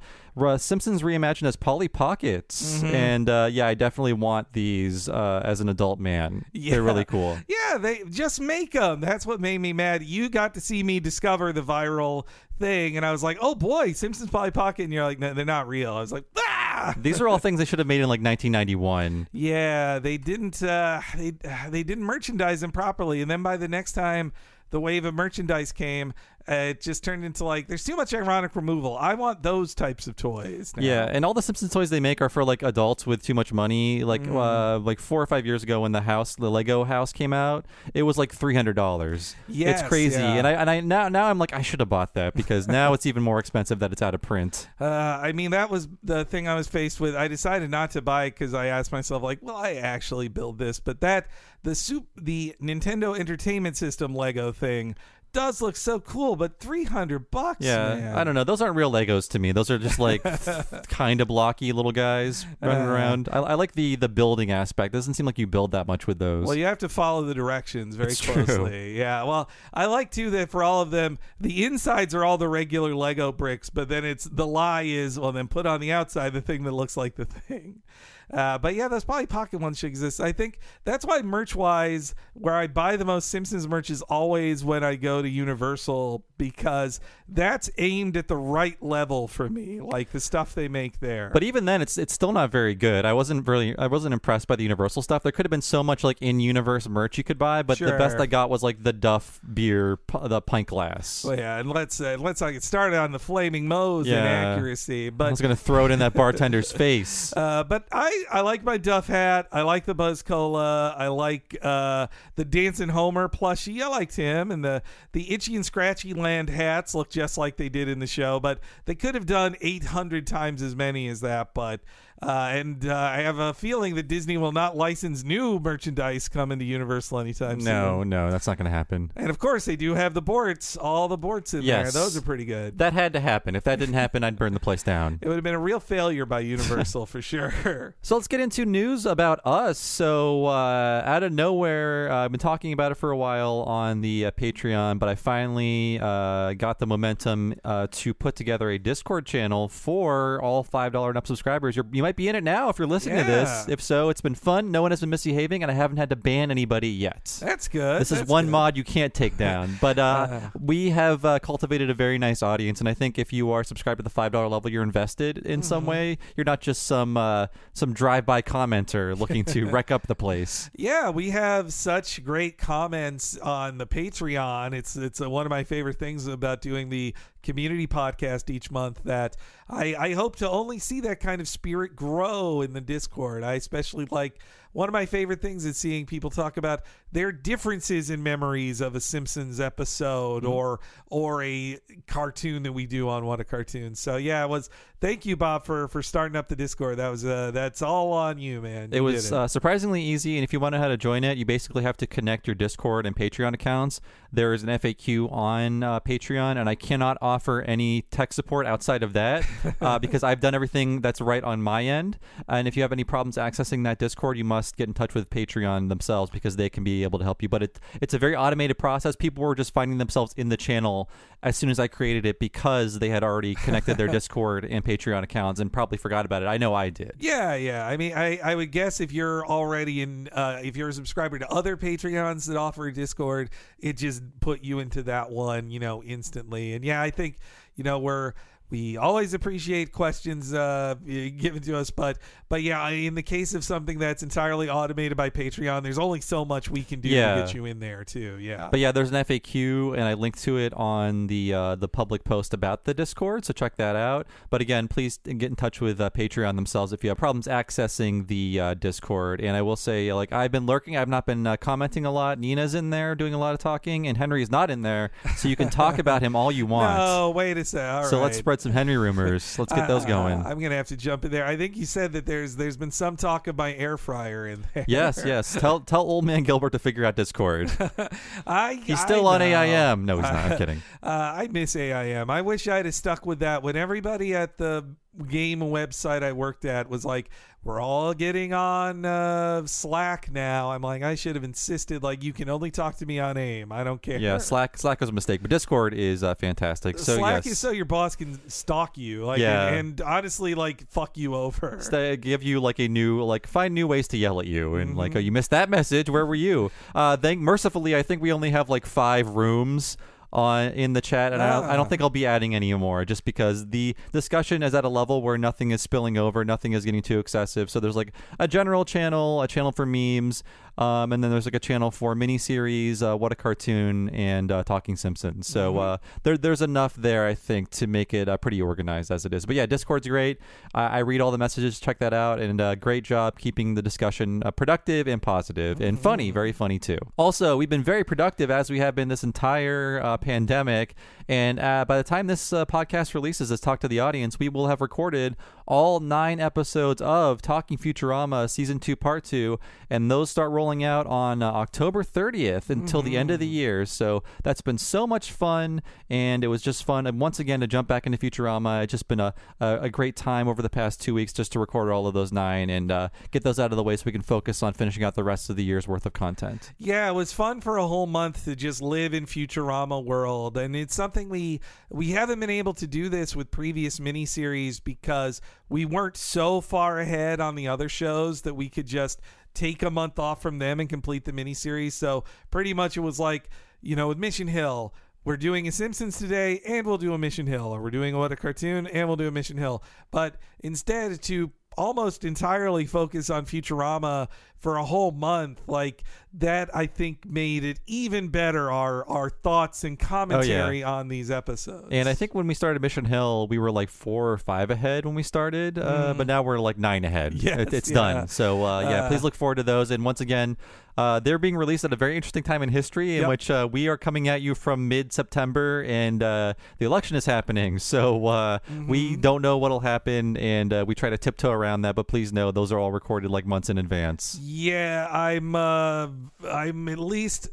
Simpsons reimagined as Polly Pockets,
Mm-hmm.
and uh, yeah, I definitely want these uh, as an adult man. They're really cool.
Yeah, they just make them. That's what made me mad. You got to see me discover the viral thing, and I was like, "Oh boy, Simpsons Polly Pocket," and you're like, "No, they're not real." I was like, "Ah."
These are all things they should have made in like 1991.
Yeah, they didn't. Uh, they they didn't merchandise them properly, and then by the next time the wave of merchandise came, uh, it just turned into like there's too much ironic removal. I want those types of toys. Now.
Yeah, and all the Simpsons toys they make are for like adults with too much money. Like
Mm.
uh, like four or five years ago when the house, the Lego house came out, it was like three hundred dollars.
Yes,
it's crazy.
yeah.
And I and I now now I'm like I should have bought that because now it's even more expensive that it's out of print.
Uh, I mean, that was the thing I was faced with. I decided not to buy because I asked myself, like, will I actually build this? But that the soup, the Nintendo Entertainment System Lego thing does look so cool. But three hundred bucks,
Yeah,
man.
I don't know. Those aren't real Legos to me. Those are just like kind of blocky little guys running
Uh.
around. I, I like the the building aspect. doesn't seem like you build that much with those.
Well, you have to follow the directions very
It's true.
closely. Yeah. Well, I like too that for all of them, the insides are all the regular Lego bricks, but then it's the lie is well, then put on the outside the thing that looks like the thing. Uh, but yeah, that's probably Pocket ones should exist. I think that's why merch wise, where I buy the most Simpsons merch is always when I go to Universal because that's aimed at the right level for me, like the stuff they make there.
But even then, it's it's still not very good. I wasn't really I wasn't impressed by the Universal stuff. There could have been so much like in universe merch you could buy, but the best I got was like the Duff beer, p- the pint glass.
Well, yeah, and let's uh, let's not get started on the flaming Moe's
Yeah.
inaccuracy.
I
But
was gonna throw it in that bartender's face.
Uh, but I, I like my Duff hat. I like the Buzz Cola. I like uh, the Dancing Homer plushie. I liked him. And the, the Itchy and Scratchy Land hats look just like they did in the show. But they could have done 800 times as many as that. But uh, and uh, I have a feeling that Disney will not license new merchandise coming to Universal anytime
No,
soon.
no, that's not gonna happen.
And of course, they do have the borts, all the borts in
Yes.
there. Those are pretty good.
That had to happen. If that didn't happen, I'd burn the place down.
it would have been a real failure by Universal for sure.
So let's get into news about us. So uh, out of nowhere, uh, I've been talking about it for a while on the uh, Patreon, but I finally uh, got the momentum uh, to put together a Discord channel for all five dollar and up subscribers. You're, you might be in it now if you're listening to this. If so, it's been fun. No one has been misbehaving, and I haven't had to ban anybody yet.
That's good.
This is one
good.
mod you can't take down. But uh,
Uh.
we have uh, cultivated a very nice audience, and I think if you are subscribed to the five dollar level, you're invested in some
Mm-hmm.
way. You're not just some uh, some drive by commenter looking to wreck up the place.
Yeah, we have such great comments on the Patreon. It's it's uh one of my favorite things about doing the community podcast each month that I, I hope to only see that kind of spirit grow in the Discord. I especially like one of my favorite things is seeing people talk about their differences in memories of a Simpsons episode or or a cartoon that we do on What a Cartoon. So yeah, it was thank you Bob for for starting up the Discord. That was uh that's all on you, man.
It was
did
uh, surprisingly easy, and if you want to know how to join it, you basically have to connect your Discord and Patreon accounts. There is an FAQ on uh, Patreon, and I cannot offer any tech support outside of that uh, because I've done everything that's right on my end. And if you have any problems accessing that Discord, you must get in touch with Patreon themselves because they can be able to help you. But it, it's a very automated process. People were just finding themselves in the channel as soon as I created it because they had already connected their Discord and Patreon accounts and probably forgot about it. I know I did.
Yeah, yeah. I mean, I, I would guess if you're already in, uh, if you're a subscriber to other Patreons that offer Discord, it just put you into that one, you know, instantly. And yeah, I think, you know, we're we always appreciate questions uh, given to us, but but yeah, in the case of something that's entirely automated by Patreon, there's only so much we can do
Yeah.
to get you in there too. Yeah.
But yeah, there's an FAQ, and I linked to it on the uh, the public post about the Discord, so check that out. But again, please get in touch with uh, Patreon themselves if you have problems accessing the uh, Discord. And I will say, like I've been lurking, I've not been uh, commenting a lot. Nina's in there doing a lot of talking, and Henry is not in there, so you can talk about him all you want.
no, wait a second. All
so let's
right.
Spread some Henry rumors. Let's get those going.
I'm gonna have to jump in there. I think you said that there's there's been some talk of my air fryer in there.
yes, yes. Tell tell old man Gilbert to figure out Discord.
I
He's still
I
on
know.
AIM. No, he's not. I'm kidding.
Uh, I miss AIM. I wish I'd have stuck with that when everybody at the game website I worked at was like, "We're all getting on uh, Slack now." I'm like, I should have insisted like you can only talk to me on AIM. I don't care.
Yeah, Slack Slack was a mistake, but Discord is uh, fantastic. So
Slack
yes.
is so your boss can stalk you, like,
Yeah.
and, and honestly, like, fuck you over.
They give you like a new like find new ways to yell at you and like
Mm-hmm.
oh you missed that message where were you uh thank mercifully i think we only have like five rooms on in the chat and I, don't, I
Ah.
don't think i'll be adding any more just because the discussion is at a level where nothing is spilling over nothing is getting too excessive so there's like a general channel a channel for memes um, and then there's like a channel for miniseries, uh, what a cartoon, and uh, Talking Simpsons. So
Mm-hmm.
uh, there, there's enough there, I think, to make it uh, pretty organized as it is. But yeah, Discord's great. I, I read all the messages, check that out, and uh, great job keeping the discussion uh, productive and positive and
Mm-hmm.
funny, very funny too. Also, we've been very productive as we have been this entire uh, pandemic. And uh, by the time this uh, podcast releases, this talk to the audience, we will have recorded all nine episodes of Talking Futurama Season 2, Part 2, and those start rolling out on uh, October 30th until the end of the year. So that's been so much fun, and it was just fun. And once again, to jump back into Futurama, it's just been a, a, a great time over the past two weeks just to record all of those nine and uh, get those out of the way so we can focus on finishing out the rest of the year's worth of content.
Yeah, it was fun for a whole month to just live in Futurama world, and it's something we we haven't been able to do this with previous miniseries because we weren't so far ahead on the other shows that we could just take a month off from them and complete the miniseries. So pretty much it was like you know with Mission Hill. We're doing a Simpsons today, and we'll do a Mission Hill, or we're doing a What a Cartoon, and we'll do a Mission Hill. But instead, to almost entirely focus on Futurama for a whole month, like that, I think made it even better. Our our thoughts and commentary on these episodes.
And I think when we started Mission Hill, we were like four or five ahead when we started, uh, but now we're like nine ahead.
Mm. Yes,
It- it's
yeah.
done. So uh, yeah,
Uh,
please look forward to those. And once again, uh, they're being released at a very interesting time in history, in
Yep.
which uh, we are coming at you from mid-September, and uh, the election is happening. So uh, we
Mm-hmm.
don't know what'll happen, and uh, we try to tiptoe around that. But please know those are all recorded like months in advance.
Yeah, I'm uh I'm at least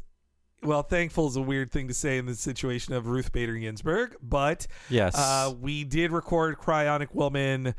well, thankful is a weird thing to say in the situation of Ruth Bader Ginsburg, but
Yes.
uh, we did record Cryonic Woman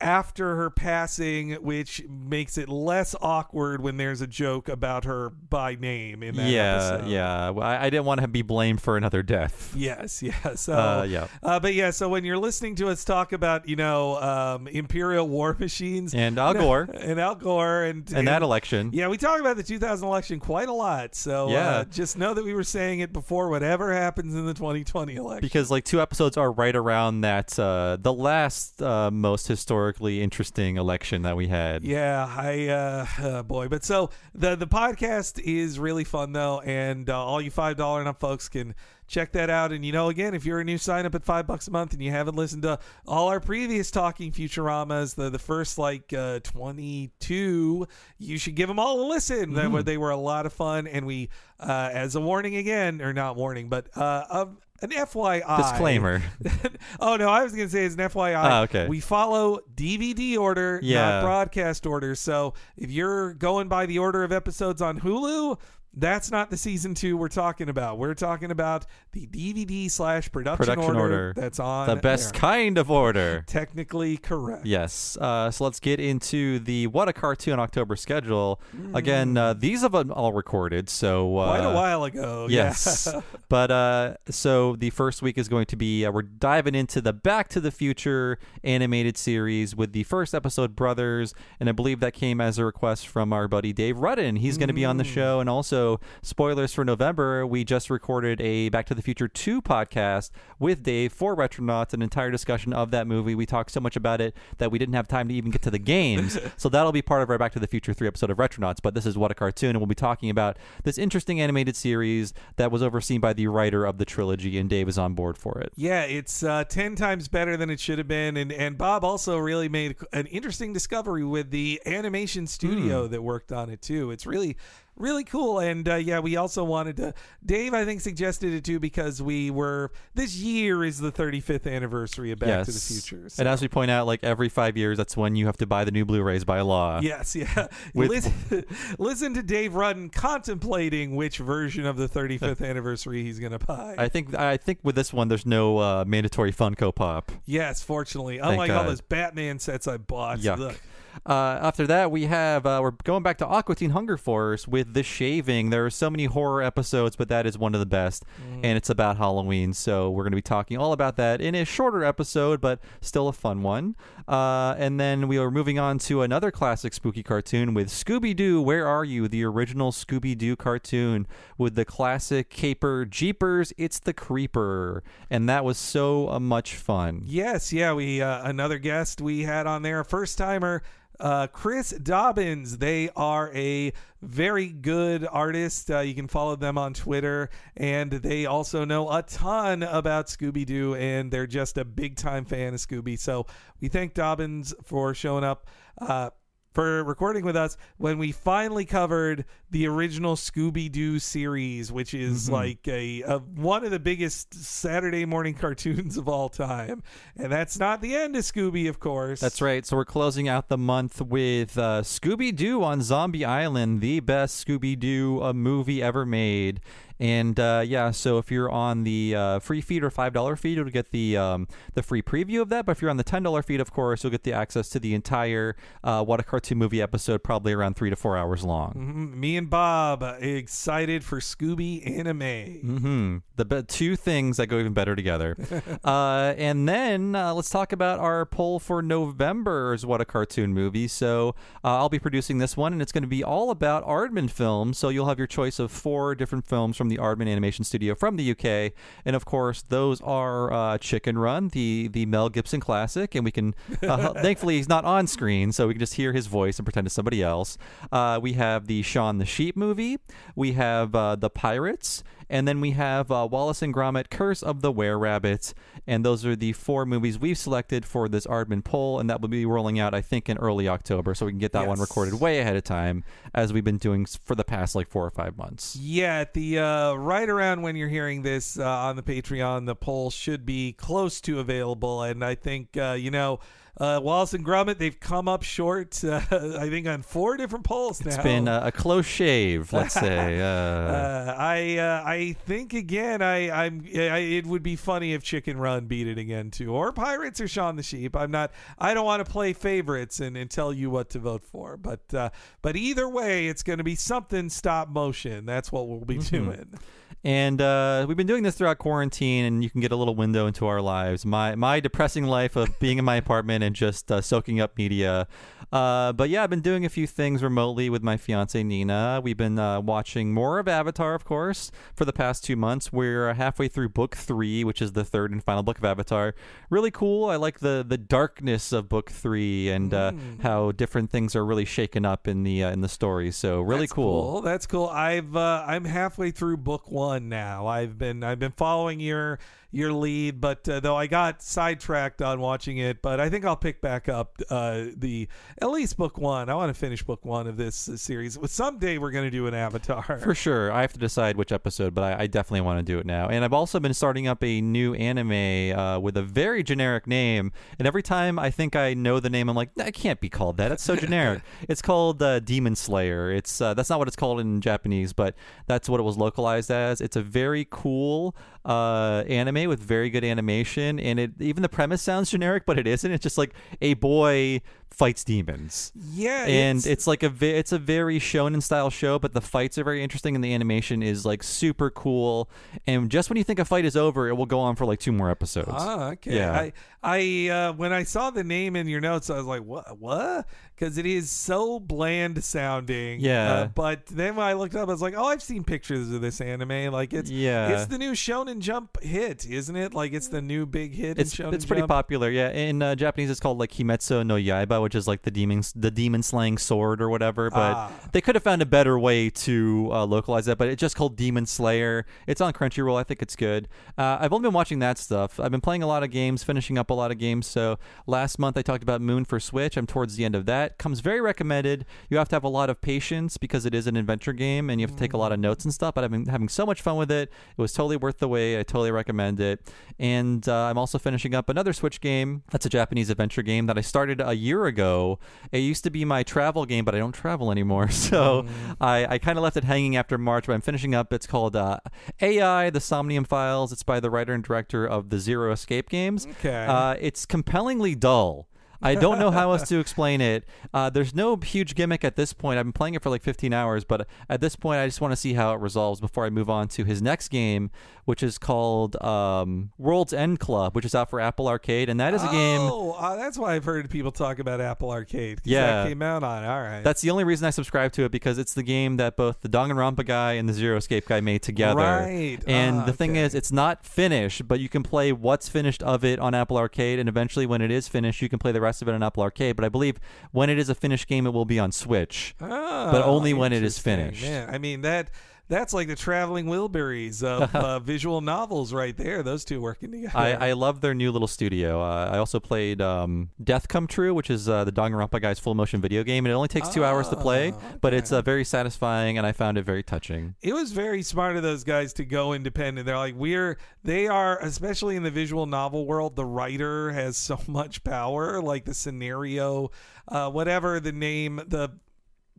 after her passing, which makes it less awkward when there's a joke about her by name in that
yeah,
episode.
yeah. Well, I, I didn't want to be blamed for another death.
Yes, yes. So,
Uh, yeah.
uh, but yeah, so when you're listening to us talk about, you know, um, Imperial war machines
And Al Gore.
and Al Gore and,
And that election.
yeah, we talk about the 2000 election quite a lot. So
Yeah.
uh, just know that we were saying it before whatever happens in the 2020 election.
because like two episodes are right around that uh the last uh most historically interesting election that we had
yeah, I uh, uh, boy, but so the the podcast is really fun though, and uh, all you five dollar and up folks can check that out. And you know, again, if you're a new sign up at five bucks a month and you haven't listened to all our previous talking Futuramas, the the first like uh, 22, you should give them all a listen. They were they were a lot of fun, and we, uh, as a warning again, or not warning, but uh, an FYI
disclaimer
oh no, I was gonna say it's an FYI.
Ah, okay.
We follow DVD order,
Yeah.
not broadcast order. So if you're going by the order of episodes on Hulu, that's not the season two we're talking about. We're talking about the DVD slash production,
Production
order,
order.
that's on
the best
there.
kind of order
Technically correct.
yes uh so let's get into the what a cartoon october schedule again uh, these have been all recorded so uh
Quite a while ago.
Yes.
Yeah.
but uh so the first week is going to be uh, we're diving into the Back to the Future animated series with the first episode Brothers and I believe that came as a request from our buddy Dave Rudden. He's going to be on the show and also spoilers for November, we just recorded a Back to the Future 2 podcast with Dave for Retronauts an entire discussion of that movie. We talked so much about it that we didn't have time to even get to the games. so that'll be part of our Back to the Future 3 episode of Retronauts, but this is what a cartoon and we'll be talking about this interesting animated series that was overseen by the writer of the trilogy, and Dave is on board for it.
Yeah, it's uh, ten times better than it should have been, and and Bob also really made an interesting discovery with the animation studio
Hmm.
that worked on it too. It's really really cool, and uh, yeah, we also wanted to. Dave, I think, suggested it too because we were this year is the 35th anniversary of Back
yes.
to the Future. so-
And as we point out, like every five years, that's when you have to buy the new Blu-rays by law.
Yes, yeah.
With-
listen, listen to Dave Rudden contemplating which version of the 35th anniversary he's going to buy.
I think I think with this one, there's no uh, mandatory Funko Pop.
yes, fortunately, unlike all those Batman sets I bought.
Yuck.
Ugh.
Uh, after that, we have uh, we're going back to Aqua Teen Hunger Force with The Shaving. There are so many horror episodes, but that is one of the best, and it's about Halloween. So we're going to be talking all about that in a shorter episode, but still a fun one. Uh, and then we are moving on to another classic spooky cartoon with Scooby Doo. Where are you? The original Scooby Doo cartoon with the classic caper Jeepers. It's the Creeper, and that was so uh, much fun.
Yes, yeah, we uh, another guest we had on there, first timer, uh, Chris Dobbins. They are a very good artist. Uh, you can follow them on Twitter, and they also know a ton about Scooby Doo, and they're just a big time fan of Scooby. So we thank Dobbins for showing up. Uh, for recording with us when we finally covered the original Scooby Doo series, which is
Mm-hmm.
like a, a one of the biggest Saturday morning cartoons of all time. And that's not the end of Scooby, of course.
That's right. So we're closing out the month with uh, Scooby Doo on Zombie Island, the best Scooby Doo uh, movie ever made. And uh, yeah, so if you're on the uh, free feed or five dollar feed, you'll get the um, the free preview of that. But if you're on the ten dollar feed, of course, you'll get the access to the entire uh, What a Cartoon Movie episode, probably around three to four hours long.
Mhm. Me and Bob uh, excited for Scooby anime.
hmm The two things that go even better together. uh, and then uh, let's talk about our poll for November's What a Cartoon Movie. So uh, I'll be producing this one, and it's going to be all about Aardman films. So you'll have your choice of four different films from the Aardman Animation Studio from the UK, and of course those are uh, Chicken Run, the the Mel Gibson classic, and we can uh, thankfully he's not on screen, so we can just hear his voice and pretend it's somebody else. Uh, we have the Shaun the Sheep movie. We have uh, the Pirates. And then we have uh, Wallace and Gromit, Curse of the Were Rabbit. And those are the four movies we've selected for this Aardman poll. And that will be rolling out, I think, in early October. So we can get that one recorded way ahead of time, as we've been doing for the past like four or five months.
Yeah, at the uh, right around when you're hearing this uh, on the Patreon, the poll should be close to available, and I think uh, you know. Uh, Wallace and Gromit, they've come up short. Uh, I think on four different polls now.
It's been uh, a close shave, let's say. Uh,
Uh, I uh, I think again I I'm I, it would be funny if Chicken Run beat it again too or Pirates or Shaun the Sheep. I'm not I don't want to play favorites and, and tell you what to vote for, but uh, but either way it's going to be something stop motion. That's what we'll be doing.
And uh, we've been doing this throughout quarantine, and you can get a little window into our lives. My my depressing life of being in my apartment and just uh, soaking up media. Uh, but yeah, I've been doing a few things remotely with my fiance Nina. We've been uh, watching more of Avatar, of course, for the past two months. We're halfway through book three, which is the third and final book of Avatar. Really cool. I like the the darkness of book three and uh, how different things are really shaken up in the uh, in the story. So really
That's
cool.
That's cool. I've uh, I'm halfway through book one now. I've been I've been following your your lead, but uh, though I got sidetracked on watching it, but I think I'll pick back up uh, the at least book one. I want to finish book one of this uh, series. Someday we're going to do an Avatar.
For sure. I have to decide which episode, but I, I definitely want to do it now. And I've also been starting up a new anime uh, with a very generic name. And every time I think I know the name, I'm like, that can't be called that. It's so generic. it's called uh, Demon Slayer. It's uh, That's not what it's called in Japanese, but that's what it was localized as. It's a very cool uh, anime with very good animation. And it even the premise sounds generic, but it isn't. It's just like a boy fights demons
yeah,
and it's, like a it's a very shonen style show, but the fights are very interesting, and the animation is like super cool. And just when you think a fight is over, it will go on for like two more episodes.
Ah, okay.
Yeah.
I, I, uh, when I saw the name in your notes, I was like, what, what? Because it is so bland sounding.
Yeah.
Uh, but then when I looked up, I was like, oh, I've seen pictures of this anime. Like it's,
Yeah.
it's the new Shonen Jump hit, isn't it? Like it's the new big hit.
it's
in Shonen
it's pretty
Jump.
popular, yeah. In uh, Japanese, it's called like Kimetsu no Yaiba, which is like the demon the demon slaying sword or whatever. But
Ah.
they could have found a better way to uh, localize that. But it's just called Demon Slayer. It's on Crunchyroll. I think it's good. Uh, I've only been watching that stuff. I've been playing a lot of games, finishing up a lot of games. So last month I talked about Moon for Switch. I'm towards the end of that. Comes very recommended. You have to have a lot of patience because it is an adventure game and you have to take a lot of notes and stuff. But I've been having so much fun with it. It was totally worth the wait. I totally recommend it. And uh, I'm also finishing up another Switch game. That's a Japanese adventure game that I started a year ago. It used to be my travel game, but I don't travel anymore. So I, I kind of left it hanging after March, but I'm finishing up. It's called uh, AI, The Somnium Files. It's by the writer and director of the Zero Escape games.
Okay.
Uh, it's compellingly dull. I don't know how else to explain it. Uh, there's no huge gimmick at this point. I've been playing it for like 15 hours, but at this point, I just want to see how it resolves before I move on to his next game, which is called um, World's End Club, which is out for Apple Arcade, and that is a game.
Oh, uh, that's why I've heard people talk about Apple Arcade.
Yeah.
that came out on. All right.
That's the only reason I subscribe to it because it's the game that both the Danganronpa guy and the Zero Escape guy made together.
Right.
And
Ah,
the thing
okay.
is, it's not finished, but you can play what's finished of it on Apple Arcade, and eventually, when it is finished, you can play the rest of it on Apple Arcade. But I believe when it is a finished game, it will be on Switch. Ah, but
Oh,
only when it is finished.
Man, I mean that that's like the traveling Wilburys of uh, visual novels right there. Those two working together.
I, I love their new little studio. Uh, I also played um, Death Come True, which is uh, the Danganronpa guy's full motion video game, and it only takes two hours to play,
Oh,
but it's uh, very satisfying, and I found it very touching.
it was very smart of those guys to go independent. They're like, we're, they are, especially in the visual novel world, the writer has so much power, like the scenario, uh, whatever the name, the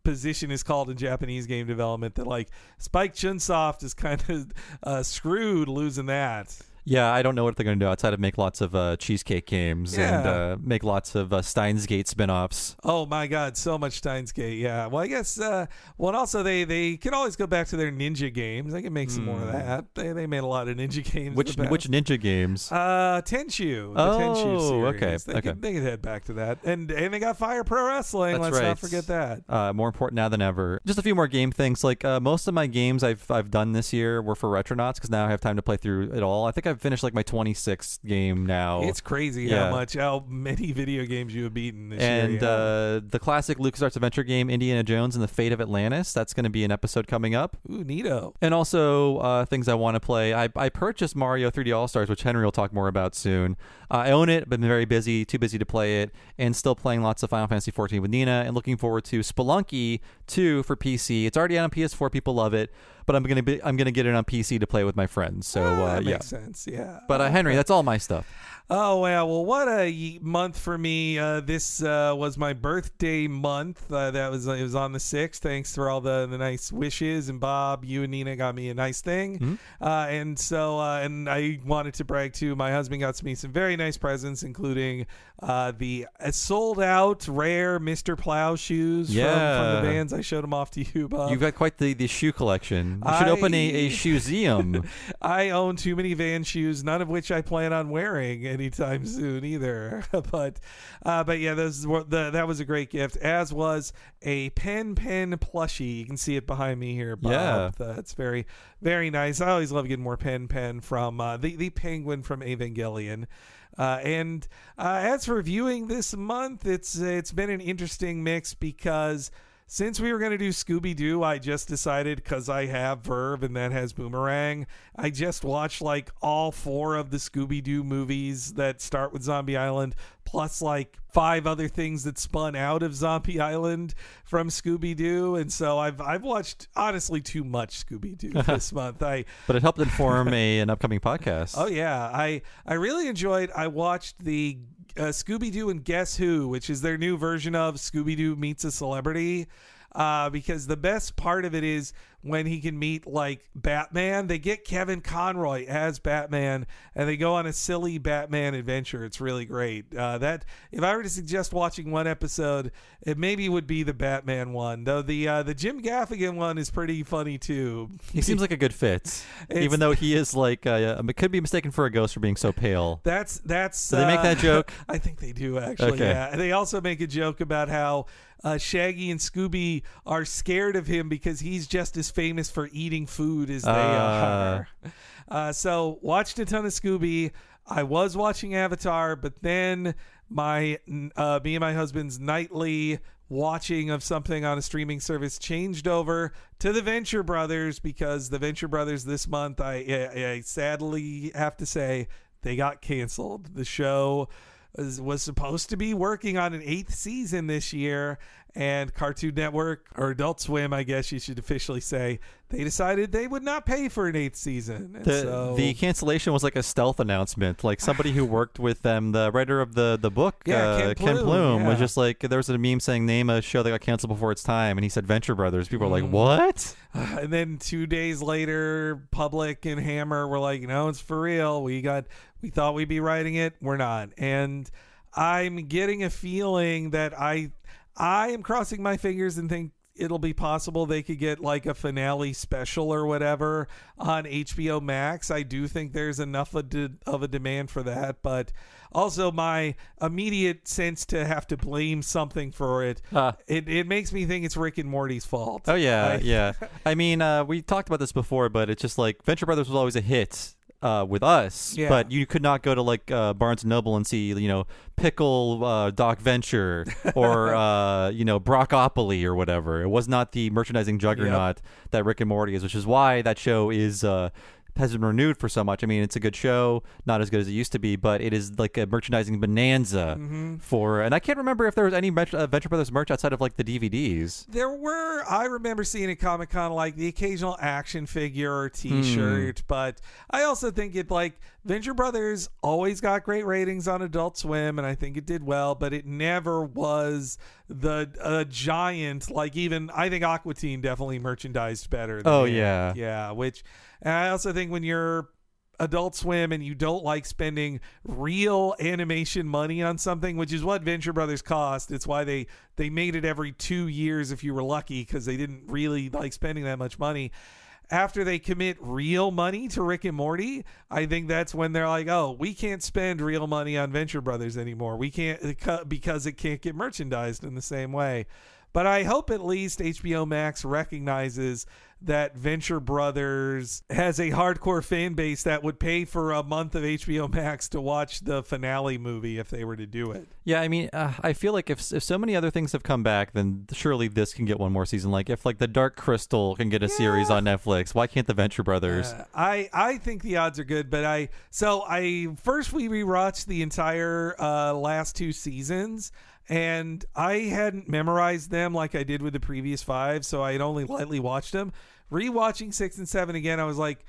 position is called in Japanese game development, that like Spike Chunsoft is kind of uh, screwed losing that.
Yeah, I don't know what they're going to do outside of make lots of uh, cheesecake games and uh, make lots of uh, Steins Gate spin-offs.
Oh my God, so much Steins Gate. Yeah. Well, I guess. Uh, well, also they they can always go back to their ninja games. They can make some more of that. They, they made a lot of ninja games.
Hmm. Which which ninja games?
Uh, Tenchu. The
Oh,
Tenchu series.
okay,
They,
okay.
Could, they could head back to that, and and they got Fire Pro Wrestling.
That's
Let's
right.
not forget that.
Uh, more important now than ever. Just a few more game things. Like uh, most of my games I've I've done this year were for Retronauts because now I have time to play through it all. I think I've finished like my 26th game now.
It's crazy
Yeah.
how much how many video games you have beaten this year.
and
yeah.
uh, the classic LucasArts adventure game Indiana Jones and the Fate of Atlantis. That's going to be an episode coming up.
Ooh, neato.
And also uh, things I want to play. I, I purchased Mario 3D All Stars, which Henry will talk more about soon. Uh, I own it, but been very busy, too busy to play it, and still playing lots of Final Fantasy 14 with Nina, and looking forward to Spelunky 2 for PC. It's already out on PS4; people love it, but I'm gonna be I'm gonna get it on PC to play with my friends. So
Ah,
uh,
that
yeah.
makes sense. Yeah.
But uh, Henry, that's all my stuff.
Oh wow! Well, what a month for me. Uh, this uh, was my birthday month. Uh, that was it was on the sixth. Thanks for all the, the nice wishes. And Bob, you and Nina got me a nice thing. Uh, and so, uh, and I wanted to brag too. My husband got me some very nice presents, including uh, the uh, sold out rare Mister Plow shoes from, from the Vans. I showed them off to you, Bob.
You've got quite the, the shoe collection. You should open a, a
I-
shoeseum.
I own too many van shoes, none of which I plan on wearing anytime soon either. but, uh, but yeah, those were the, that was a great gift. As was a pen pen plushie. You can see it behind me here. Bob.
Yeah.
that's very very nice. I always love getting more pen pen from uh, the the penguin from Evangelion. Uh, and uh, as for viewing this month, it's it's been an interesting mix because since we were going to do Scooby Doo, I just decided because I have Verve and that has Boomerang, I just watched like all four of the Scooby Doo movies that start with Zombie Island, plus like five other things that spun out of Zombie Island from Scooby Doo. And so I've I've watched honestly too much Scooby Doo this month. I
but it helped inform a an upcoming podcast.
Oh yeah, I I really enjoyed. I watched the uh, Scooby Doo and Guess Who, which is their new version of Scooby Doo meets a celebrity. Uh, because the best part of it is when he can meet like Batman. They get Kevin Conroy as Batman, and they go on a silly Batman adventure. It's really great. Uh, that if I were to suggest watching one episode, it maybe would be the Batman one. Though the uh, the Jim Gaffigan one is pretty funny too.
He seems like a good fit, even though he is like uh, it could be mistaken for a ghost for being so pale.
That's that's.
Do they make
uh,
that joke?
I think they do actually.
Okay.
Yeah, they also make a joke about how uh, Shaggy and Scooby are scared of him because he's just as famous for eating food as they
Ah.
are. Uh, so watched a ton of Scooby. I was watching Avatar, but then my uh, me and my husband's nightly watching of something on a streaming service changed over to the Venture Brothers because the Venture Brothers this month I, I, I sadly have to say they got canceled. The show was, was supposed to be working on an eighth season this year, and Cartoon Network or Adult Swim, I guess you should officially say, they decided they would not pay for an eighth season. And
The,
so,
the cancellation was like a stealth announcement. Like somebody who worked with them, the writer of the, the book,
Yeah,
uh,
Ken Plume,
Plume, was
yeah.
just like, there was a meme saying, name a show that got canceled before its time. And he said Venture Brothers. People were
Mm.
like, what?
and then two days later, Publick and Hammer were like, no, it's for real. We got, we thought we'd be writing it. We're not. And I'm getting a feeling that I, I am crossing my fingers and think it'll be possible they could get like a finale special or whatever on HBO Max. I do think there's enough of, de- of a demand for that, but also my immediate sense to have to blame something for it,
Ah.
it, it makes me think it's Rick and Morty's fault.
Oh, yeah,
I-
yeah. I mean, uh, we talked about this before, but it's just like Venture Brothers was always a hit. Uh, with us,
Yeah.
but you could not go to like uh, Barnes and Noble and see, you know, Pickle uh, Doc Venture or uh, you know Brockopoly or whatever. It was not the merchandising juggernaut that Rick and Morty is, which is why that show is uh, has been renewed for so much. I mean, it's a good show, not as good as it used to be, but it is like a merchandising bonanza
Mm-hmm.
for. And I can't remember if there was any uh, Venture Brothers merch outside of like the DVDs.
There were, I remember seeing at Comic Con like the occasional action figure or t shirt,
Hmm.
but I also think it like Venture Brothers always got great ratings on Adult Swim, and I think it did well, but it never was the a giant like even I think Aqua Teen definitely merchandised better. Than
Oh,
it.
yeah.
yeah. Which I also think when you're Adult Swim and you don't like spending real animation money on something, which is what Venture Brothers cost, it's why they they made it every 2 years if you were lucky because they didn't really like spending that much money. After they commit real money to Rick and Morty, I think that's when they're like, "Oh, we can't spend real money on Venture Brothers anymore. We can't because it can't get merchandised in the same way." But I hope at least HBO Max recognizes that Venture Brothers has a hardcore fan base that would pay for a month of HBO Max to watch the finale movie if they were to do it.
Yeah, I mean, uh, I feel like if if so many other things have come back, then surely this can get one more season. Like if like the Dark Crystal can get a series on Netflix, why can't the Venture Brothers?
Uh, I I think the odds are good, but I so I first we rewatched the entire uh, last two seasons. And I hadn't memorized them like I did with the previous five, so I had only lightly watched them. Rewatching six and seven again, I was like,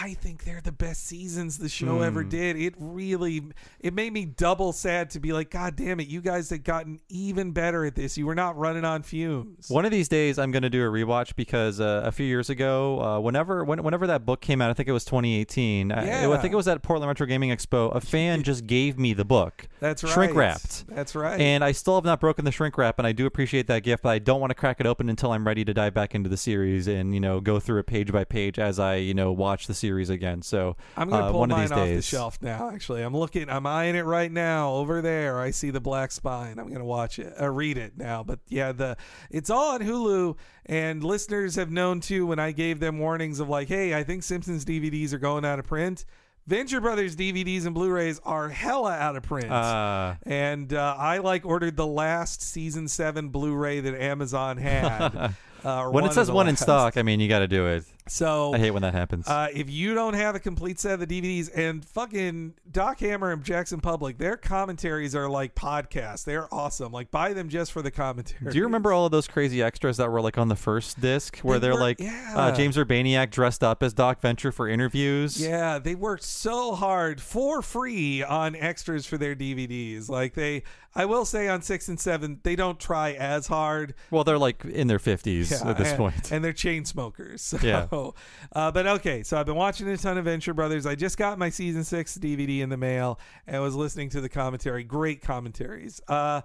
I think they're the best seasons the show ever did. It really it made me double sad to be like, God damn it, you guys had gotten even better at this. You were not running on fumes.
One of these days, I'm going to do a rewatch because uh, a few years ago, uh, whenever when, whenever that book came out, I think it was 2018. I-
Yeah.
I, think it was at Portland Retro Gaming Expo. A fan just gave me the book.
That's right.
Shrink wrapped.
That's right.
And I still have not broken the shrink wrap, and I do appreciate that gift, but I don't want to crack it open until I'm ready to dive back into the series and you know go through it page by page as I you know watch the series again. So
I'm gonna
uh,
pull
one
mine
of these
off
days.
the shelf now. Actually, I'm looking. I'm eyeing it right now. Over there, I see the black spine. I'm gonna watch it. Uh, read it now. But yeah, the it's all on Hulu, and listeners have known too when I gave them warnings of like, hey, I think Simpsons DVDs are going out of print. Venture Brothers DVDs and Blu-rays are hella out of print.
Uh,
and uh, I like ordered the last season seven Blu-ray that Amazon had. uh,
when it says one in stock, I mean you got to do it.
So
I hate when that happens.
uh, if you don't have a complete set of the DVDs and fucking Doc Hammer and Jackson Publick, their commentaries are like podcasts. They're awesome. Like buy them just for the commentary.
Do you remember all of those crazy extras that were like on the first disc, where
They
are like
yeah.
uh, James Urbaniak dressed up as Doc Venture for interviews?
Yeah, they worked so hard for free on extras for their DVDs. Like they, I will say on six and seven, they don't try as hard.
Well, they're like in their fifties
Yeah,
at this
and, and they're chain smokers. So,
Yeah.
uh, but okay, so I've been watching a ton of Venture Brothers. I just got my season six DVD in the mail and was listening to the commentary. Great commentaries. Uh,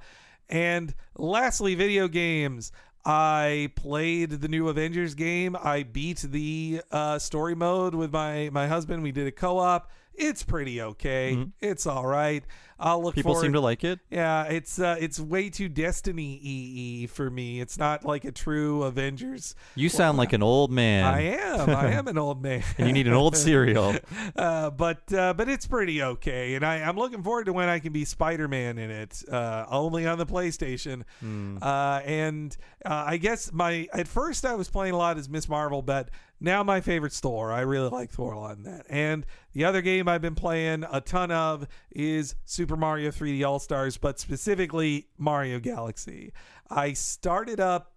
and lastly, video games. I played the new Avengers game. I beat the uh, story mode with my my husband. We did a co-op. It's pretty okay. It's all right. I'll look.
People seem to like it.
Yeah, it's uh, it's way too Destiny EE for me. It's not like a true Avengers.
You sound like an old man.
I am. I am an old man.
and you need an old cereal.
uh, but uh, but it's pretty okay, and I, I'm looking forward to when I can be Spider Man in it, uh, only on the PlayStation. Uh, and uh, I guess my at first I was playing a lot as Miss Marvel, but now my favorite Thor. I really like Thor a lot in that. And the other game I've been playing a ton of is Super Mario 3D All Stars, but specifically Mario Galaxy. I started up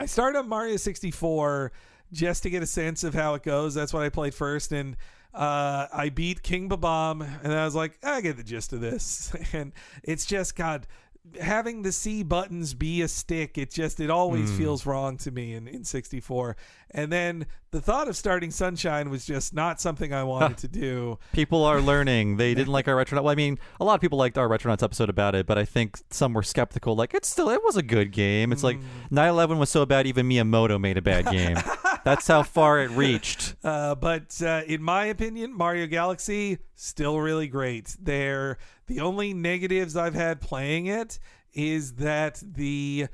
I started on Mario 64 just to get a sense of how it goes. That's what I played first, and uh, I beat King Bob-omb, and I was like, I get the gist of this. And it's just God having the C buttons be a stick. It just it always feels wrong to me in, in 64. And then the thought of starting Sunshine was just not something I wanted to do.
People are learning. They didn't like our Retronauts. Well, I mean, a lot of people liked our Retronauts episode about it, but I think some were skeptical. Like, it's still, it was a good game. It's like
Mm.
9 11 was so bad, even Miyamoto made a bad game. That's how far it reached.
Uh, but uh, in my opinion, Mario Galaxy still really great. They're the only negatives I've had playing it is that the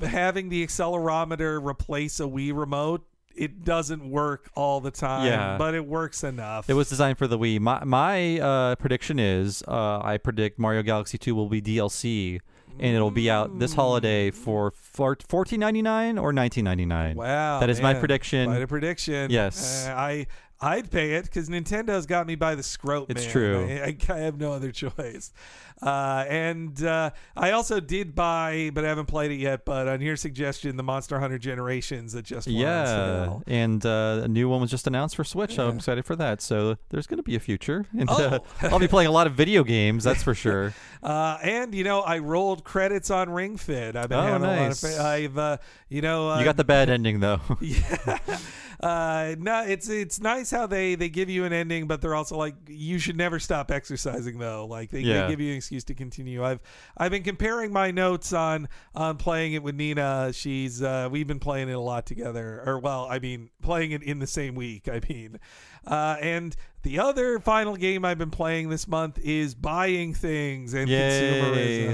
having the accelerometer replace a Wii remote. It doesn't work all the time,
Yeah.
but it works enough.
It was designed for the Wii. My my uh, prediction is uh, I predict Mario Galaxy 2 will be DLC and it'll be out this holiday for four- $14.99 or $19.99.
Wow,
That is my prediction.
A prediction.
Yes.
Uh, I I'd pay it because Nintendo's got me by the scrote.
It's
man.
true.
I, I, I have no other choice. Uh, and uh, I also did buy, but I haven't played it yet. But on your suggestion, the Monster Hunter Generations that just
Yeah, and uh, a new one was just announced for Switch. I'm excited for that. So there's going to be a future, and uh,
Oh.
I'll be playing a lot of video games. That's for sure.
Uh, and you know, I rolled credits on Ring Fit. I've been
Oh,
having
nice.
a lot of. I've uh, you know,
you got the bad ending though.
yeah. Uh, no, it's it's nice how they they give you an ending, but they're also like you should never stop exercising though. Like they,
Yeah.
they give you an excuse to continue. I've I've been comparing my notes on on playing it with Nina. She's uh, we've been playing it a lot together, or well, I mean, playing it in the same week. I mean, uh, and the other final game I've been playing this month is buying things and
Yay,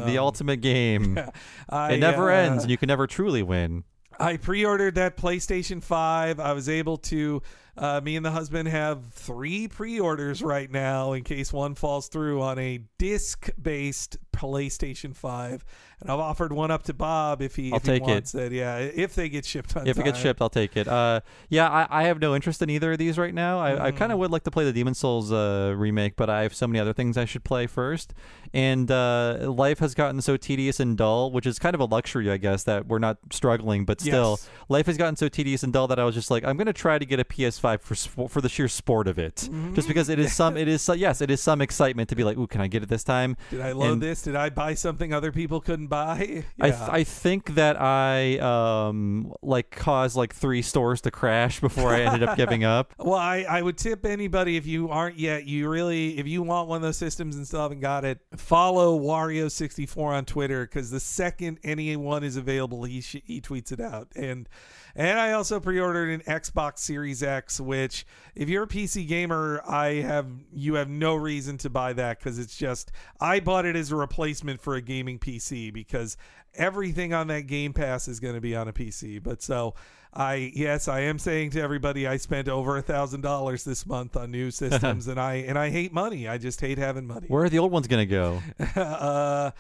consumerism.
the ultimate game.
I,
it never
uh,
ends, and you can never truly win.
I pre-ordered that PlayStation 5. I was able to uh, me and the husband have three pre-orders right now in case one falls through on a disc-based PlayStation 5. And I've offered one up to Bob if he,
I'll
if he
take it.
wants it. Yeah, if they get shipped on
If it gets shipped, I'll take it. Uh, yeah, I, I have no interest in either of these right now. I, I
Mm.
kind of would like to play the Demon's Souls uh, remake, but I have so many other things I should play first. And uh, life has gotten so tedious and dull, which is kind of a luxury, I guess, that we're not struggling. But still,
Yes.
life has gotten so tedious and dull that I was just like, I'm going to try to get a PS5 for for the sheer sport of it,
Mm-hmm.
just because it is some it is so, yes, it is some excitement to be like, ooh, can I get it this time?
Did I load
And-
this? Did I buy something other people couldn't buy?
I, th- I think that I um like caused like three stores to crash before I ended up giving up.
Well, I, I would tip anybody if you aren't yet, you really, if you want one of those systems and still haven't got it, follow Wario64 on Twitter because the second anyone is available, he sh- he tweets it out. And and I also pre-ordered an Xbox Series X, which if you're a PC gamer, I have you have no reason to buy that because it's just I bought it as a replacement for a gaming PC because everything on that Game Pass is going to be on a PC. But so I yes, I am saying to everybody I spent over a thousand dollars this month on new systems and I and I hate money. I just hate having money.
Where are the old ones gonna go?
uh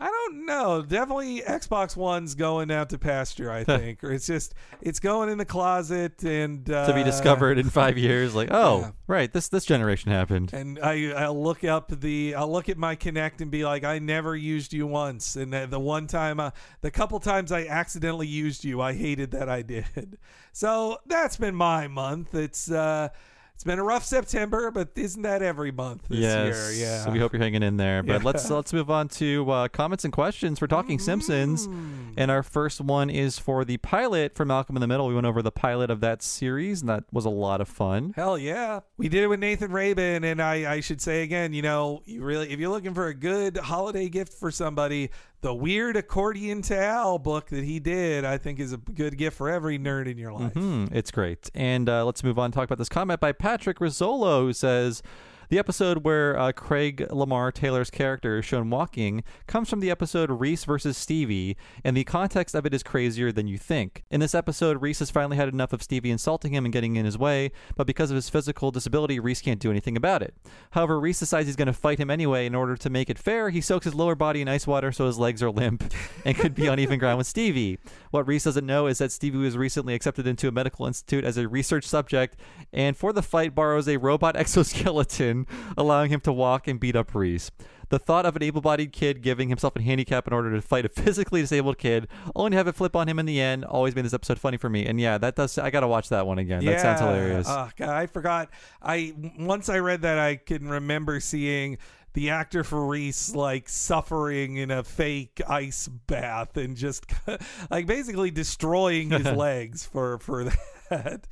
I don't know. Definitely Xbox One's going out to pasture, I think. or it's just it's going in the closet and uh,
to be discovered in five years? Like, oh,
yeah.
right, this this generation happened.
And I I'll look up the I'll look at my Kinect and be like I never used you once and the, the one time uh, the couple times I accidentally used you I hated that I did. So that's been my month. It's uh it's been a rough September, but isn't that every month this
yes,
year? Yeah.
So we hope you're hanging in there. But
Yeah.
let's let's move on to uh, comments and questions for Talking Simpsons.
Mm.
And our first one is for the pilot for Malcolm in the Middle. We went over the pilot of that series, and that was a lot of fun.
Hell yeah. We did it with Nathan Rabin and I, I should say again, you know, you really if you're looking for a good holiday gift for somebody, the weird accordion to Al book that he did, I think is a good gift for every nerd in your life.
Hmm, it's great. And uh, let's move on and talk about this comment by Patrick Rizzolo, who says the episode where uh, Craig Lamar Traylor's character is shown walking comes from the episode Reese versus Stevie, and the context of it is crazier than you think. In this episode, Reese has finally had enough of Stevie insulting him and getting in his way, but because of his physical disability, Reese can't do anything about it. However, Reese decides he's going to fight him anyway. In order to make it fair, he soaks his lower body in ice water so his legs are limp and could be on even ground with Stevie. What Reese doesn't know is that Stevie was recently accepted into a medical institute as a research subject, and for the fight borrows a robot exoskeleton, allowing him to walk and beat up Reese. The thought of an able-bodied kid giving himself a handicap in order to fight a physically disabled kid, only to have it flip on him in the end, always made this episode funny for me. And yeah, that does. I gotta watch that one again. That sounds hilarious.
Oh, God, I forgot. I once I read that I can remember seeing the actor for Reese like suffering in a fake ice bath and just like basically destroying his legs for for that.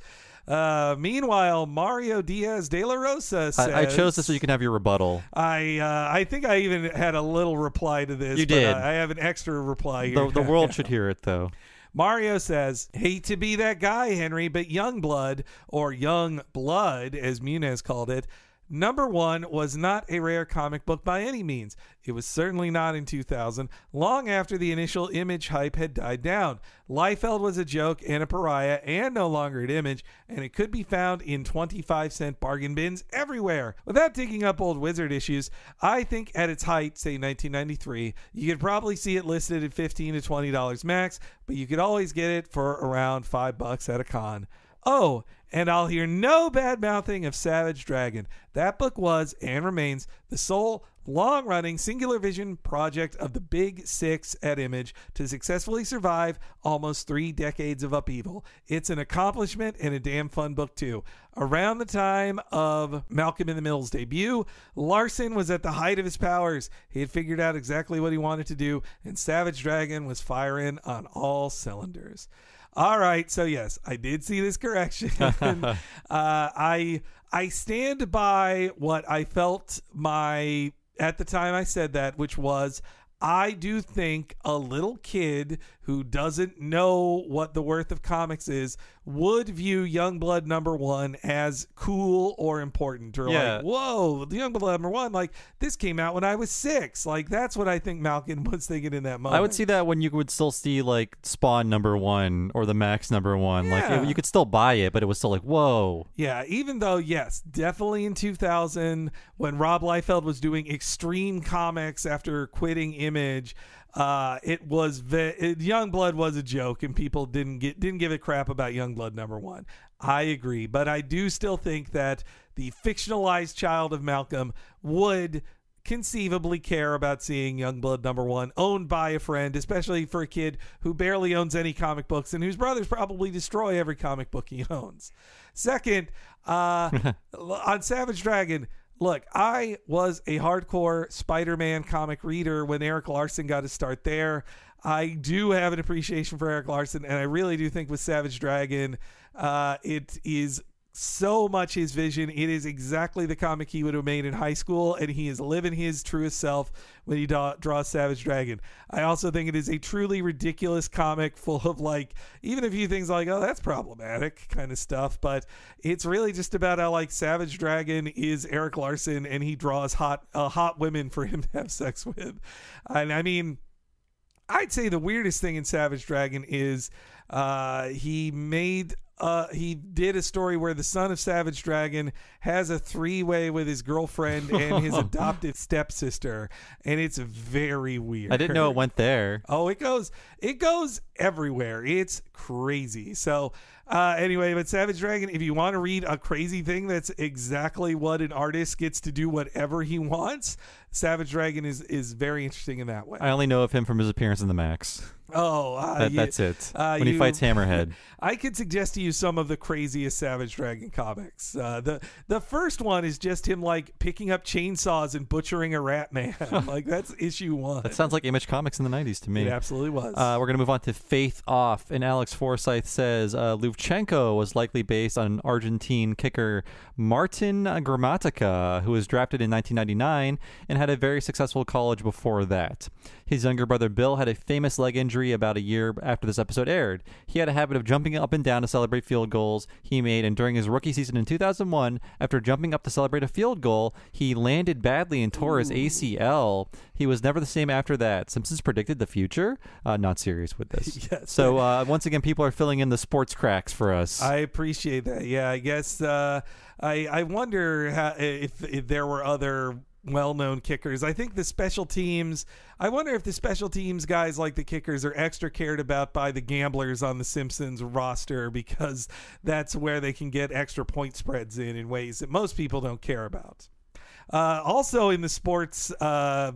Uh, meanwhile, Mario Diaz de la Rosa says,
I, I chose this so you can have your rebuttal.
I uh, I think I even had a little reply to this.
You
but
did.
I, I have an extra reply here.
The, the world should hear it though.
Mario says, Hate to be that guy, Henry, but young blood or Young Blood, as Muniz called it, number one was not a rare comic book by any means. It was certainly not in 2000, long after the initial image hype had died down. Liefeld was a joke and a pariah and no longer at Image, and it could be found in 25 cent bargain bins everywhere. Without digging up old Wizard issues, I think at its height, say 1993, you could probably see it listed at 15 to $20 max, but you could always get it for around 5 bucks at a con. Oh, and I'll hear no bad mouthing of Savage Dragon. That book was and remains the sole long running singular vision project of the Big Six at Image to successfully survive almost three decades of upheaval. It's an accomplishment and a damn fun book, too. Around the time of Malcolm in the Middle's debut, Larsen was at the height of his powers. He had figured out exactly what he wanted to do, and Savage Dragon was firing on all cylinders. All right, so yes, I did see this correction. uh, I I stand by what I felt my at the time I said that, which was I do think a little kid who doesn't know what the worth of comics is would view Youngblood number one as cool or important or
Yeah.
like, whoa, the Youngblood number one, like this came out when I was six. Like that's what I think Malcolm was thinking in that moment.
I would see that when you would still see like Spawn number one or the Maxx number one. Like it- you could still buy it, but it was still like, whoa.
Yeah, even though, yes, definitely in 2000, when Rob Liefeld was doing extreme comics after quitting Image, uh, it was ve- it, Youngblood was a joke, and people didn't get didn't give a crap about Youngblood number one. I agree, but I do still think that the fictionalized child of Malcolm would conceivably care about seeing Youngblood number one owned by a friend, especially for a kid who barely owns any comic books and whose brothers probably destroy every comic book he owns. Second, uh, on Savage Dragon, look, I was a hardcore Spider Man comic reader when Erik Larsen got his start there. I do have an appreciation for Erik Larsen, and I really do think with Savage Dragon, uh, it is so much his vision. It is exactly the comic he would have made in high school, and he is living his truest self when he da- draws Savage Dragon. I also think it is a truly ridiculous comic full of like even a few things like oh that's problematic kind of stuff, but it's really just about how like Savage Dragon is Erik Larsen and he draws hot uh, hot women for him to have sex with, and I mean. I'd say the weirdest thing in Savage Dragon is uh, he made uh, he did a story where the son of Savage Dragon has a three way with his girlfriend and his adopted stepsister, and it's very weird.
I didn't know it went there.
Oh, it goes it goes everywhere. It's crazy. So uh, anyway, but Savage Dragon, if you want to read a crazy thing that's exactly what an artist gets to do whatever he wants, Savage Dragon is is very interesting in that way.
I only know of him from his appearance in the Maxx.
Oh, uh,
That,
you-
that's it.
uh,
when he fights Hammerhead.
I could suggest to you some of the craziest Savage Dragon comics. Uh, the the first one is just him like picking up chainsaws and butchering a rat man. like that's issue one.
That sounds like Image Comics in the 90s to me.
it absolutely was.
Uh, we're going to move on to Faith Off. And Alex Forsyth says uh, Luvchenko was likely based on Argentine kicker Martin Gramatica, who was drafted in 1999 and had a very successful college before that. His younger brother Bill had a famous leg injury about a year after this episode aired. He had a habit of jumping up and down to celebrate field goals he made, and during his rookie season in 2001, after jumping up to celebrate a field goal, he landed badly and tore his ACL. He was never the same after that. Simpsons predicted the future. Uh, not serious with this.
Yes.
So uh, once again, people are filling in the sports cracks for us.
I appreciate that. Yeah, I guess uh, I I wonder how, if, if there were other well-known kickers. I think the special teams. I wonder if the special teams guys like the kickers are extra cared about by the gamblers on the Simpsons roster because that's where they can get extra point spreads in in ways that most people don't care about. Uh, also in the sports. Uh,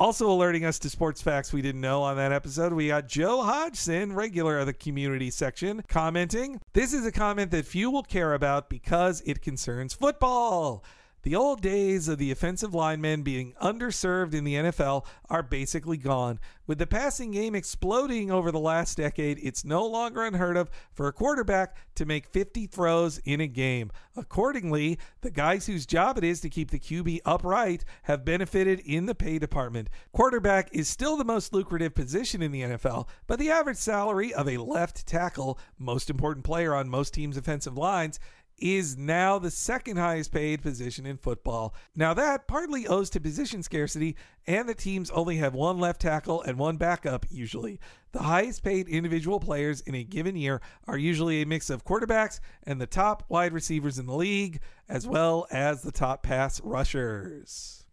also alerting us to sports facts we didn't know on that episode, we got Joe Hodgson, regular of the community section, commenting. This is a comment that few will care about because it concerns football. The old days of the offensive linemen being underserved in the NFL are basically gone. With the passing game exploding over the last decade, it's no longer unheard of for a quarterback to make 50 throws in a game. Accordingly, the guys whose job it is to keep the QB upright have benefited in the pay department. Quarterback is still the most lucrative position in the NFL, but the average salary of a left tackle, most important player on most teams' offensive lines, is now the second highest paid position in football. Now, that partly owes to position scarcity and the teams only have one left tackle and one backup usually. The highest paid individual players in a given year are usually a mix of quarterbacks and the top wide receivers in the league, as well as the top pass rushers.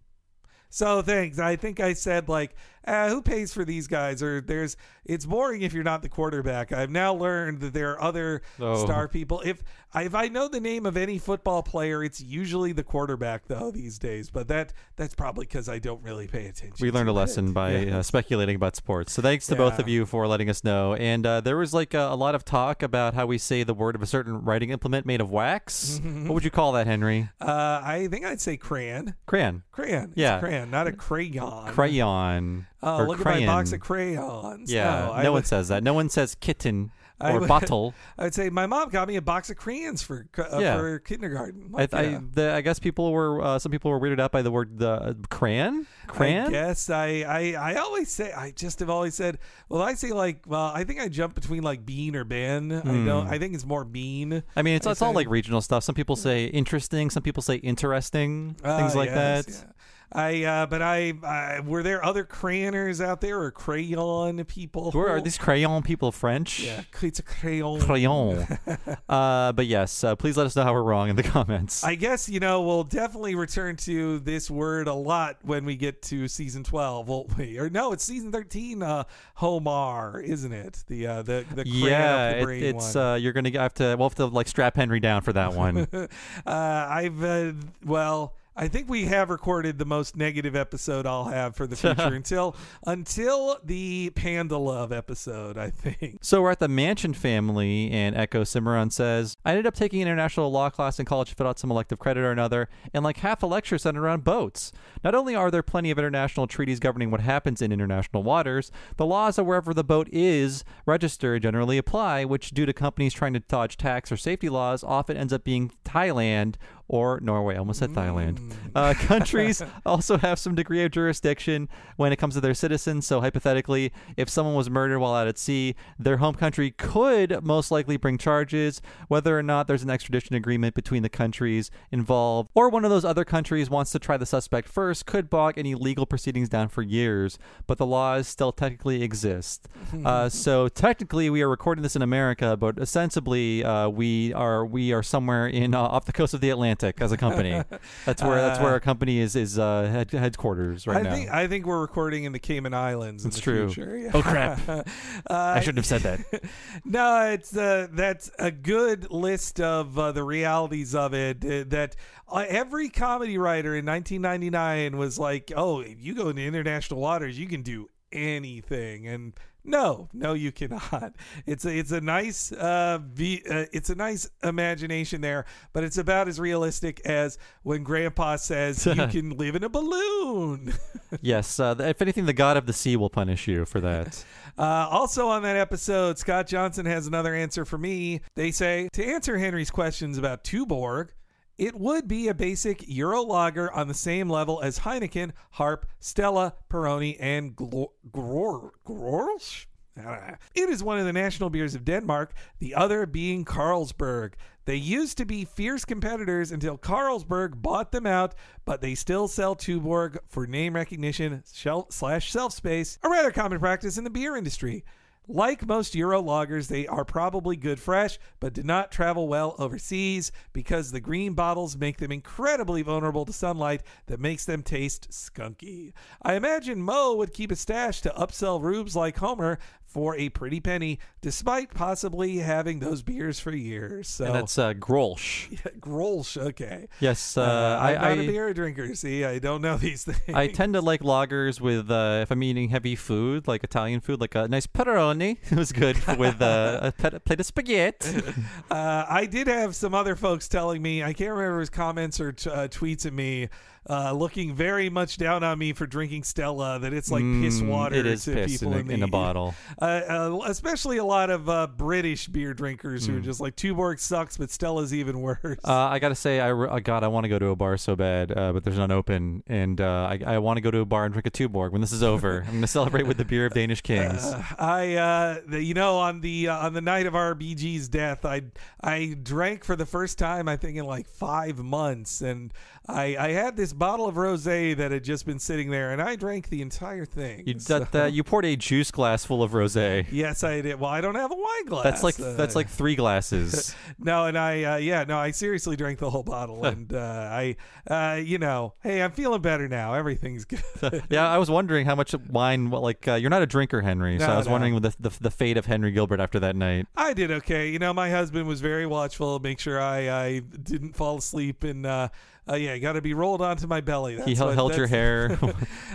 So thanks. I think I said like, uh, who pays for these guys? Or there's, it's boring if you're not the quarterback. I've now learned that there are other
Oh.
star people. If if I know the name of any football player, it's usually the quarterback though these days. But that that's probably because I don't really pay attention.
we learned a lesson
it.
by
Yeah.
uh, speculating about sports. So thanks to both of you for letting us know. And uh, there was like a, a lot of talk about how we say the word of a certain writing implement made of wax. what would you call that, Henry?
Uh, I think I'd say crayon.
Crayon.
Crayon. It's
Yeah.
crayon, not a crayon.
Crayon.
Oh, look
crayon.
at my box of crayons.
Yeah,
No, I
no one says that. No one says kitten.
I
or
would-
bottle.
I'd say my mom got me a box of crayons for uh,
Yeah.
for kindergarten.
I,
Like,
I,
yeah.
the, I guess people were uh, some people were weirded out by the word the uh, crayon. Crayon.
I guess I, I I always say I just have always said well I say like well I think I jump between like bean or ben I don't I think it's more bean
I mean, it's,
I
it's all like regional stuff. Some people say interesting. Some people say interesting. things
Ah,
like
yes,
that.
yeah. I uh, but I, I were there other crayoners out there or crayon people
Where are these crayon people French?
yeah it's a crayon
Crayon. uh, but yes, uh, please let us know how we're wrong in the comments.
I guess you know we'll definitely return to this word a lot when we get to season twelve, won't we? Or no, it's season thirteen. Uh, HOMR, isn't it? The uh, the the crayon
yeah,
the
it,
brain
it's
one.
uh, you're gonna have to we'll have to like strap Henry down for that one.
uh, I've uh, well, I think we have recorded the most negative episode I'll have for the future until until the Panda Love episode. I think.
So we're at the Mansion family, and Echo Cimarron says, I ended up taking an international law class in college to fill out some elective credit or another, and like half a lecture centered around boats. Not only are there plenty of international treaties governing what happens in international waters, the laws of wherever the boat is registered generally apply, which, due to companies trying to dodge tax or safety laws, often ends up being Thailand or Norway. I almost said Thailand. Uh, countries also have some degree of jurisdiction when it comes to their citizens. So, hypothetically, if someone was murdered while out at sea, their home country could most likely bring charges, whether or not there's an extradition agreement between the countries involved, or one of those other countries wants to try the suspect first, could bog any legal proceedings down for years. But the laws still technically exist. uh, so, technically, we are recording this in America, but ostensibly, uh, we are we are somewhere in uh, off the coast of the Atlantic as a company. That's where that's where our company is is uh, head, headquarters right
I
now.
think I think we're recording in the Cayman Islands.
It's true.
Yeah.
Oh, crap.
uh,
I shouldn't have said that.
no, it's uh, that's a good list of uh, the realities of it. Uh, that uh, every comedy writer in 1999 was like, "Oh, if you go into international waters, you can do anything." And no, no, you cannot. It's a it's a nice uh, v, uh it's a nice imagination there, but it's about as realistic as when Grandpa says you can live in a balloon.
yes. Uh, if anything, the god of the sea will punish you for that.
Uh, also on that episode, Scott Johnson has another answer for me. They say to answer Henry's questions about Tuborg, it would be a basic Euro lager on the same level as Heineken, Harp, Stella, Peroni, and Glor- Gror- Grorsch. Uh, It is one of the national beers of Denmark, the other being Carlsberg. They used to be fierce competitors until Carlsberg bought them out, but they still sell Tuborg for name recognition slash shelf space, a rather common practice in the beer industry. Like most Euro lagers, they are probably good fresh, but do not travel well overseas because the green bottles make them incredibly vulnerable to sunlight that makes them taste skunky. I imagine Moe would keep a stash to upsell rubes like Homer for a pretty penny, despite possibly having those beers for years. So
And that's uh, Grolsch.
Grolsch, okay.
Yes. Uh,
Uh,
I,
I'm not a
I,
beer drinker. See, I don't know these things.
I tend to like lagers with uh, if I'm eating heavy food, like Italian food, like a nice pepperoni. It was good with uh, a plate of spaghetti.
Uh, I did have some other folks telling me, I can't remember his comments or t- uh, tweets at me, uh, looking very much down on me for drinking Stella, that it's like piss
Mm,
water
It is
to
piss
people
in a,
in,
in a bottle.
Uh, uh, especially a lot of uh, British beer drinkers
Mm.
who are just like, Tuborg sucks, but Stella's even worse.
Uh, I gotta say, I re- God, I want to go to a bar so bad, uh, but there's none open, and uh, I, I want to go to a bar and drink a Tuborg when this is over. I'm gonna celebrate with the beer of Danish kings.
I, uh, the, you know, on the uh, on the night of our BG's death, I I drank for the first time, I think, in like five months, and I I had this bottle of rosé that had just been sitting there, and I drank the entire thing.
You,
So-
that, that, you poured a juice glass full of rosé.
yes, I did. Well, I don't have a wine glass.
That's like
Uh,
that's like three glasses.
no, and I uh, yeah, no, I seriously drank the whole bottle, and uh, I uh, you know, hey, I'm feeling better now. Everything's good.
yeah, I was wondering how much wine. Like uh, you're not a drinker, Henry, so
No,
I was
no.
wondering the, the the fate of Henry Gilbert after that night.
I did okay. You know, my husband was very watchful, make sure I, I didn't fall asleep, and uh, uh, yeah, got to be rolled onto my belly. That's
he held,
what-
held your hair.
uh,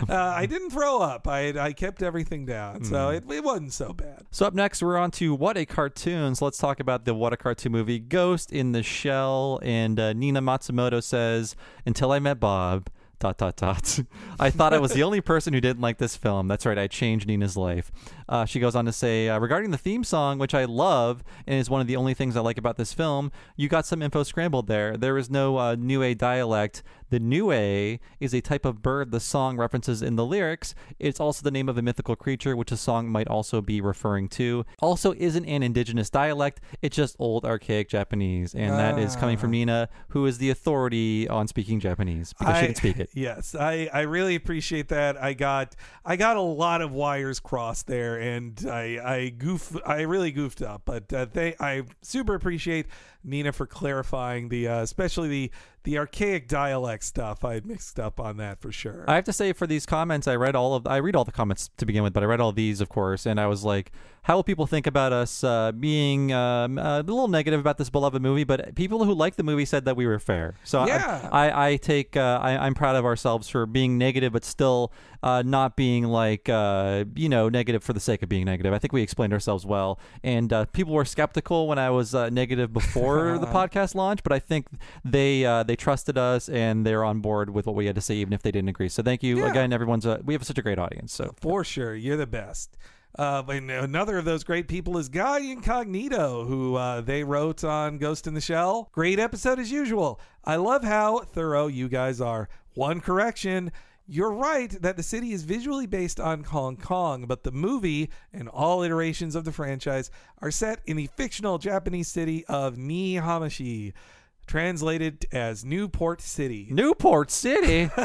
I didn't throw up. I I kept everything down, so
Hmm.
it, it wasn't so bad.
So up next, we're on to What a Cartoon. So let's talk about the What a Cartoon movie, Ghost in the Shell. And uh, Nina Matsumoto says, "Until I met Bob." Dot dot dot. I thought I was the only person who didn't like this film. That's right, I changed Nina's life. Uh, she goes on to say uh, regarding the theme song, which I love and is one of the only things I like about this film. You got some info scrambled there. There is no uh, Nue dialect. The Nue is a type of bird the song references in the lyrics. It's also the name of a mythical creature, which the song might also be referring to. Also, isn't an indigenous dialect. It's just old archaic Japanese, and that is coming from Nina, who is the authority on speaking Japanese because she can speak it.
Yes, I, I really appreciate that. I got I got a lot of wires crossed there, and I I goof I really goofed up. But uh, they I super appreciate Nina for clarifying the uh, especially the the archaic dialect stuff. I had mixed up on that for sure.
I have to say for these comments, I read all of I read all the comments to begin with, but I read all these, of course, and I was like, how will people think about us uh, being um, a little negative about this beloved movie? But people who liked the movie said that we were fair. So I-
Yeah.
I, I take uh, I, I'm proud of ourselves for being negative, but still uh, not being like uh, you know negative for the sake of being negative. I think we explained ourselves well, and uh, people were skeptical when I was uh, negative before the podcast launch, but I think they uh, they trusted us and they're on board with what we had to say, even if they didn't agree. So thank you
Yeah.
again, everyone's. Uh, we have such a great audience. So
For sure, you're the best. Uh, another of those great people is Guy Incognito, who uh, they wrote on Ghost in the Shell. Great episode as usual. I love how thorough you guys are. One correction. You're right that the city is visually based on Hong Kong, but the movie and all iterations of the franchise are set in the fictional Japanese city of Nihamashi, translated as Newport City.
Newport City.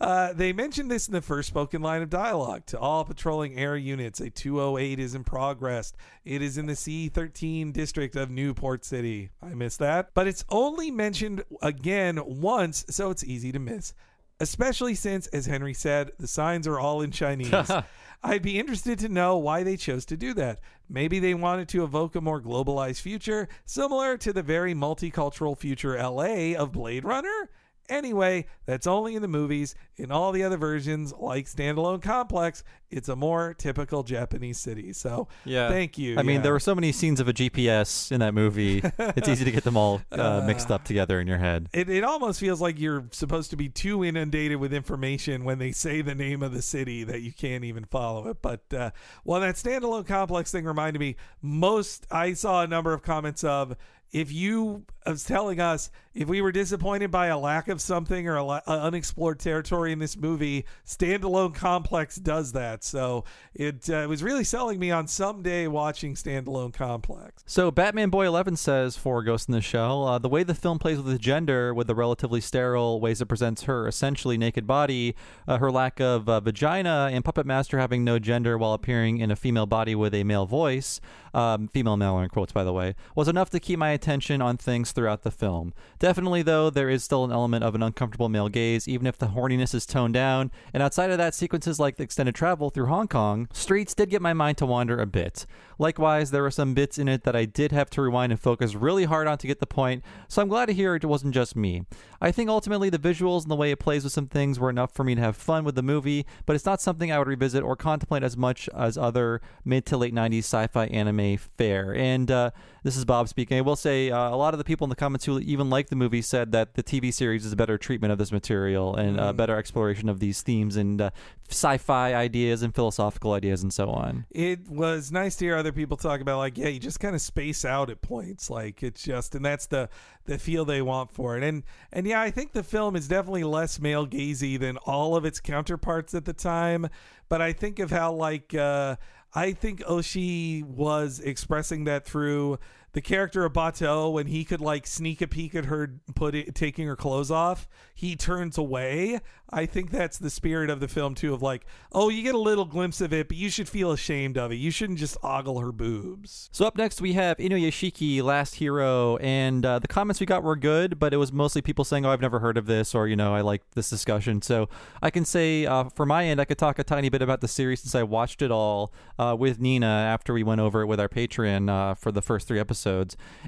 Uh, they mentioned this in the first spoken line of dialogue. To all patrolling air units, a 208 is in progress. It is in the C13 district of Newport City. I missed that. But it's only mentioned again once, so it's easy to miss. Especially since, as Henry said, the signs are all in Chinese. I'd be interested to know why they chose to do that. Maybe they wanted to evoke a more globalized future, similar to the very multicultural future LA of Blade Runner? Anyway, that's only in the movies. In all the other versions, like Standalone Complex, it's a more typical Japanese city. So,
Yeah.
thank you.
I mean, there were so many scenes of a GPS in that movie. it's easy to get them all uh, mixed up together in your head.
It, it almost feels like you're supposed to be too inundated with information when they say the name of the city that you can't even follow it. But uh, well, that standalone complex thing reminded me. Most I saw a number of comments of if you was telling us if we were disappointed by a lack of something or a la- uh, unexplored territory in this movie, standalone complex does that. So it uh, was really selling me on someday watching standalone complex.
So Batman Boy Eleven says for Ghost in the Shell, uh, the way the film plays with gender, with the relatively sterile ways it presents her essentially naked body, uh, her lack of uh, vagina, and Puppet Master having no gender while appearing in a female body with a male voice, um, female male in quotes by the way, was enough to keep my attention on things throughout the film. Definitely though, there is still an element of an uncomfortable male gaze, even if the horniness is toned down. And outside of that, sequences like the extended travel through Hong Kong streets did get my mind to wander a bit. Likewise, there were some bits in it that I did have to rewind and focus really hard on to get the point, so I'm glad to hear it wasn't just me. I think ultimately the visuals and the way it plays with some things were enough for me to have fun with the movie, but it's not something I would revisit or contemplate as much as other mid to late 90s sci fi anime fare. And uh, this is Bob speaking. I will say uh, a lot of the people in the comments who even liked the movie said that the TV series is a better treatment of this material and a better exploration of these themes and uh, sci fi ideas and philosophical ideas and so on.
it was nice to hear other people talk about like yeah you just kind of space out at points like it's just and that's the the feel they want for it and and yeah i think the film is definitely less male gazy than all of its counterparts at the time but i think of how like uh i think Oshii was expressing that through the character of Batou, when he could like sneak a peek at her put it, taking her clothes off, he turns away. I think that's the spirit of the film too. Of like, oh, you get a little glimpse of it, but you should feel ashamed of it. You shouldn't just ogle her boobs.
So up next we have Inuyashiki, Last Hero, and uh, the comments we got were good, but it was mostly people saying, "Oh, I've never heard of this," or you know, "I like this discussion." So I can say, uh, for my end, I could talk a tiny bit about the series since I watched it all uh, with Nina after we went over it with our Patreon uh, for the first three episodes.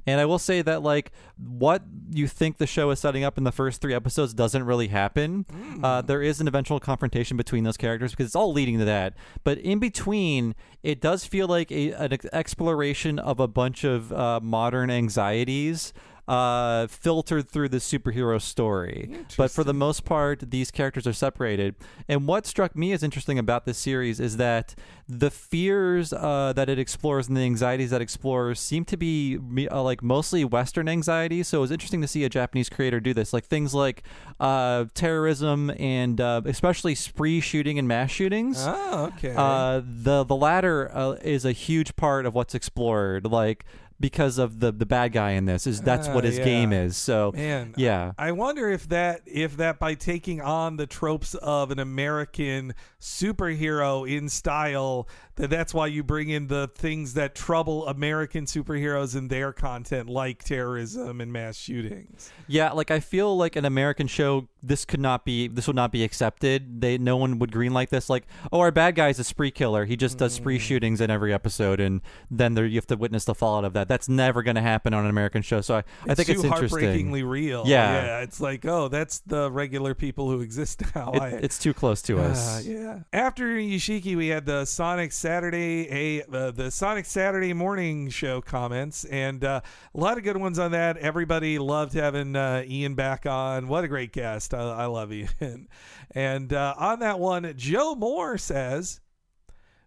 And I will say that like what you think the show is setting up in the first three episodes doesn't really happen. Uh, there is an eventual confrontation between those characters because it's all leading to that. But in between, it does feel like a, an exploration of a bunch of uh, modern anxieties uh, filtered through the superhero story. But for the most part, these characters are separated. And what struck me as interesting about this series is that the fears uh, that it explores and the anxieties that it explores seem to be uh, like mostly Western anxieties. So it was interesting to see a Japanese creator do this, like things like uh, terrorism and uh, especially spree shooting and mass shootings.
Oh, okay.
Uh, the the latter uh, is a huge part of what's explored, like because of the the bad guy in this is that's
Ah,
what his
yeah.
game is. So
Man,
yeah.
I wonder if that if that by taking on the tropes of an American superhero in style that that's why you bring in the things that trouble American superheroes in their content like terrorism and mass shootings.
Yeah, like I feel like an American show, this could not be, this would not be accepted. They, no one would green like this. Like, oh, our bad guy is a spree killer. He just does
Mm.
spree shootings in every episode, and then there you have to witness the fallout of that. That's never going to happen on an American show. So I, I think it's interesting.
heartbreakingly real.
Yeah.
yeah. It's like, oh, that's the regular people who exist now.
It-
I-
it's too close to
Ah,
us.
yeah. After Yoshiki, we had the Sonic Saturday a uh, the Sonic Saturday morning show comments, and uh, a lot of good ones on that. Everybody loved having uh, Ian back on. What a great guest! I, I love Ian. And uh, on that one, Joe Moore says,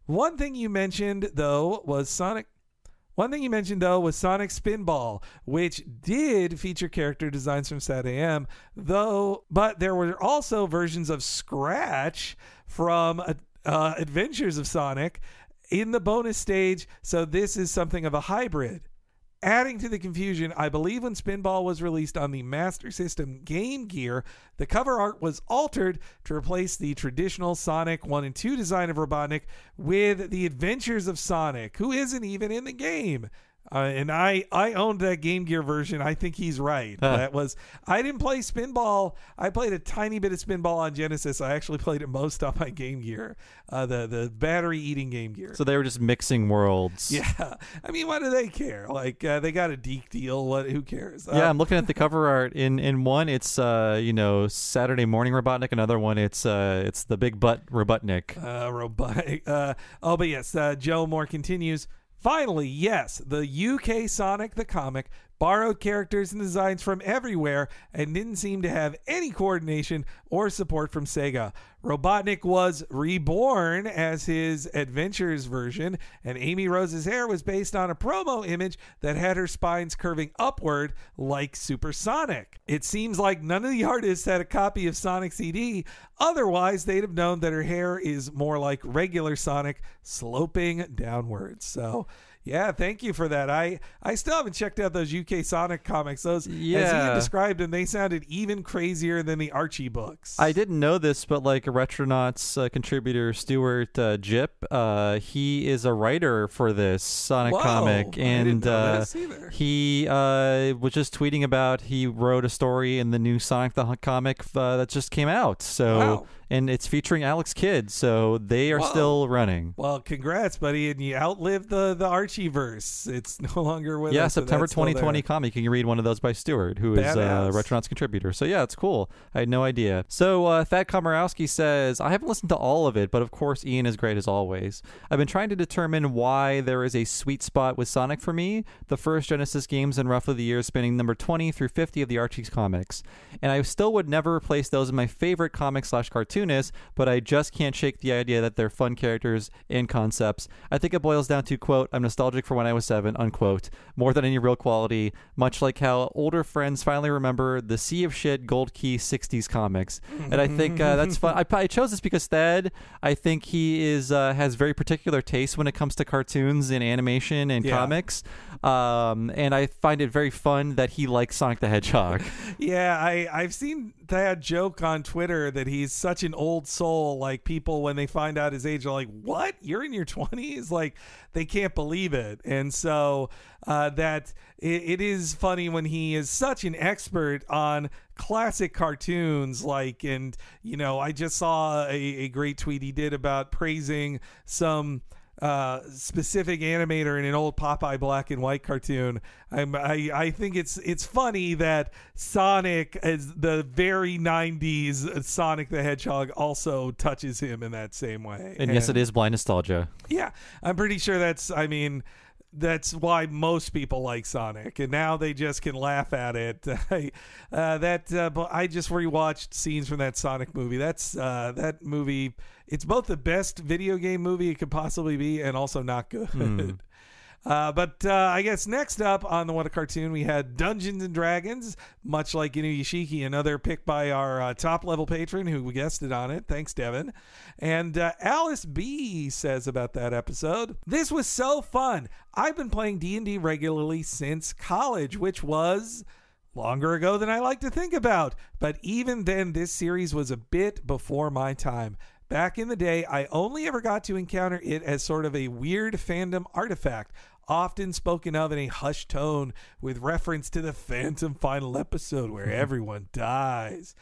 one thing you mentioned though was Sonic. One thing you mentioned though was Sonic Spinball, which did feature character designs from Sat AM, though, but there were also versions of Scratch from uh, uh, Adventures of Sonic in the bonus stage. So this is something of a hybrid. Adding to the confusion, I believe when Spinball was released on the Master System Game Gear, the cover art was altered to replace the traditional Sonic 1 and 2 design of Robotnik with the Adventures of Sonic, who isn't even in the game. Uh, and I, I owned that Game Gear version. I think he's right.
Huh.
That was I didn't play Spinball. I played a tiny bit of Spinball on Genesis. I actually played it most on my Game Gear, uh, the the battery eating Game Gear.
So they were just mixing worlds.
Yeah, I mean, why do they care? Like, uh, they got a Deke deal. What? Who cares?
Yeah,
Uh,
I'm looking at the cover art. In in one, it's uh, you know Saturday morning Robotnik. Another one, it's uh, it's the big butt Robotnik.
uh, robotic. Uh, oh, but yes, uh, Joe Moore continues. Finally, yes, the UK Sonic the comic borrowed characters and designs from everywhere and didn't seem to have any coordination or support from Sega. Robotnik was reborn as his Adventures version, and Amy Rose's hair was based on a promo image that had her spines curving upward like Supersonic. It seems like none of the artists had a copy of Sonic CD, otherwise, they'd have known that her hair is more like regular Sonic, sloping downwards. So. Yeah, thank you for that. I, I still haven't checked out those UK Sonic comics. Those, as
Yeah.
Ian described them, they sounded even crazier than the Archie books.
I didn't know this, but like a Retronauts uh, contributor Stuart uh, Gipp, uh, he is a writer for this Sonic
Whoa,
comic, and uh, he uh, was just tweeting about he wrote a story in the new Sonic the Hunt comic uh, that just came out. So,
Wow.
And it's featuring Alex Kidd, so they are
Whoa.
still running.
Well, congrats, buddy, and you outlived the the Archie verse. It's no longer with
Yeah,
us. Yeah,
September 2020
there.
comic. You can read one of those by Stuart, who is a
Badass.
Retronauts contributor. So yeah, it's cool. I had no idea. So uh, Thad Komorowski says, I haven't listened to all of it, but of course Ian is great as always. I've been trying to determine why there is a sweet spot with Sonic for me. The first Genesis games in roughly the years spanning number 20 through 50 of the Archie's comics, and I still would never replace those in my favorite comic slash cartoonists. But I just can't shake the idea that they're fun characters and concepts. I think it boils down to quote, I'm nostalgic for when I was seven, unquote, more than any real quality, much like how older friends finally remember the Sea of Shit Gold Key 60s comics. And I think uh, that's fun. I, I chose this because Thad, I think he is uh, has very particular taste when it comes to cartoons and animation and
Yeah.
comics. Um, and I find it very fun that he likes Sonic the Hedgehog.
Yeah, I I've seen that joke on Twitter that he's such an old soul. Like people when they find out his age are like, "What? You're in your 20s?" Like they can't believe it. And so uh, that it, it is funny when he is such an expert on classic cartoons like and you know i just saw a, a great tweet he did about praising some uh, specific animator in an old Popeye black and white cartoon. I'm, I I think it's it's funny that Sonic, as the very '90s Sonic the Hedgehog, also touches him in that same way.
And yes, it is blind nostalgia.
Yeah, I'm pretty sure that's. I mean, that's why most people like Sonic, and now they just can laugh at it. uh, that uh, I just rewatched scenes from that Sonic movie. That's uh, that movie. It's both the best video game movie it could possibly be, and also not good. Uh, but uh, I guess next up on the What a Cartoon, we had Dungeons and Dragons, much like Inuyashiki, another pick by our uh, top level patron who guested on it. Thanks, Devin. And uh, Alice B says about that episode, "This was so fun. I've been playing D and D regularly since college, which was." Longer ago than I like to think about, but even then, this series was a bit before my time. Back in the day, I only ever got to encounter it as sort of a weird fandom artifact, often spoken of in a hushed tone with reference to the Phantom final episode where mm-hmm. everyone dies.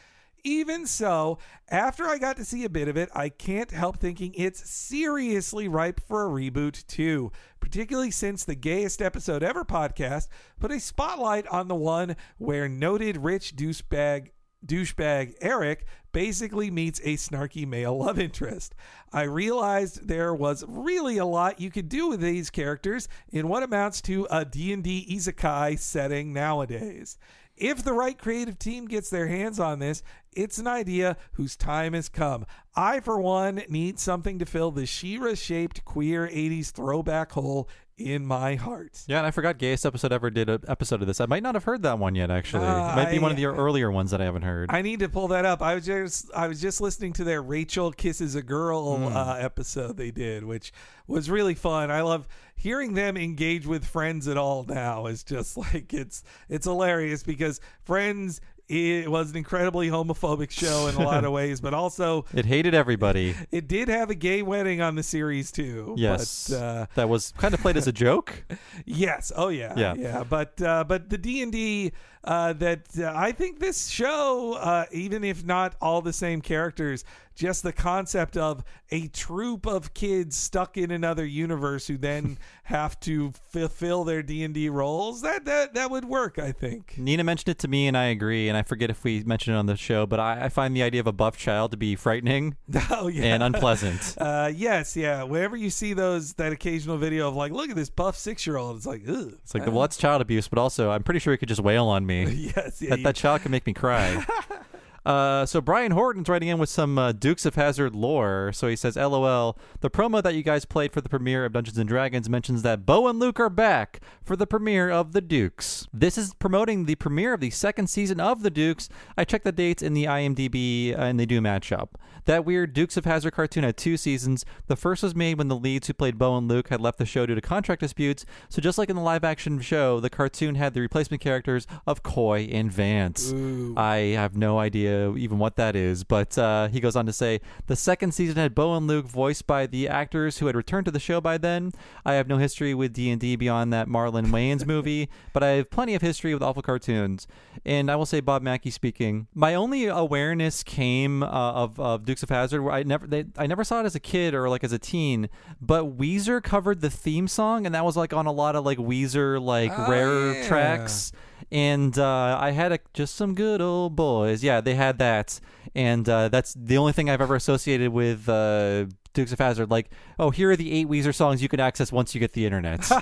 Even so, after I got to see a bit of it, I can't help thinking it's seriously ripe for a reboot too, particularly since the Gayest Episode Ever podcast put a spotlight on the one where noted rich douchebag douchebag Eric basically meets a snarky male love interest. I realized there was really a lot you could do with these characters in what amounts to a D&D isekai setting nowadays. If the right creative team gets their hands on this, it's an idea whose time has come. I, for one, need something to fill the She-Ra shaped queer 80s throwback hole in my heart.
Yeah, and I forgot Gayest Episode Ever did an episode of this. I might not have heard that one yet, actually.
Uh,
it might be one of the earlier ones that I haven't heard.
I need to pull that up. I was just I was just listening to their Rachel kisses a girl
Hmm.
uh, episode they did, which was really fun. I love hearing them engage with friends at all. Now is just like it's it's hilarious because Friends it was an incredibly homophobic show in a lot of ways, but also
it hated everybody.
it did have a gay wedding on the series too.
Yes.
but, uh,
that was kind of played as a joke.
Yes. Oh yeah.
Yeah.
Yeah. But uh, but the D and D uh, that uh, I think this show, uh, even if not all the same characters, just the concept of a troop of kids stuck in another universe who then have to fulfill their D and D roles that that that would work. I think.
Nina mentioned it to me, and I agree. And I forget if we mentioned it on the show, but I, I find the idea of a buff child to be frightening
Oh yeah.
and unpleasant.
uh, yes, yeah. Whenever you see those, that occasional video of like, look at this buff six year old, it's like, ugh.
It's like, well, that's child abuse, but also I'm pretty sure he could just wail on me.
yes, yeah.
that,
you-
that child can make me cry. Uh, so Brian Horton's writing in with some uh, Dukes of Hazzard lore. So he says, "LOL, the promo that you guys played for the premiere of Dungeons and Dragons mentions that Bo and Luke are back for the premiere of The Dukes. This is promoting the premiere of the second season of The Dukes. I checked the dates in the IMDb, uh, and they do match up. That weird Dukes of Hazzard cartoon had two seasons. The first was made when the leads who played Bo and Luke had left the show due to contract disputes. So just like in the live-action show, the cartoon had the replacement characters of Coy and Vance. I have no idea even what that is, but uh, he goes on to say the second season had Bo and Luke voiced by the actors who had returned to the show by then. I have no history with D and D beyond that Marlon Wayans movie, but I have plenty of history with awful cartoons. And I will say, Bob Mackey speaking, my only awareness came uh, of, of Dukes of Hazzard. Where I never they, I never saw it as a kid or like as a teen, but Weezer covered the theme song, and that was like on a lot of like Weezer like
Oh,
rare
yeah.
tracks and uh, I had a, just some good old boys. Yeah, they had that, and uh, that's the only thing I've ever associated with uh, Dukes of Hazzard. Like, oh, here are the eight Weezer songs you can access once you get the internet.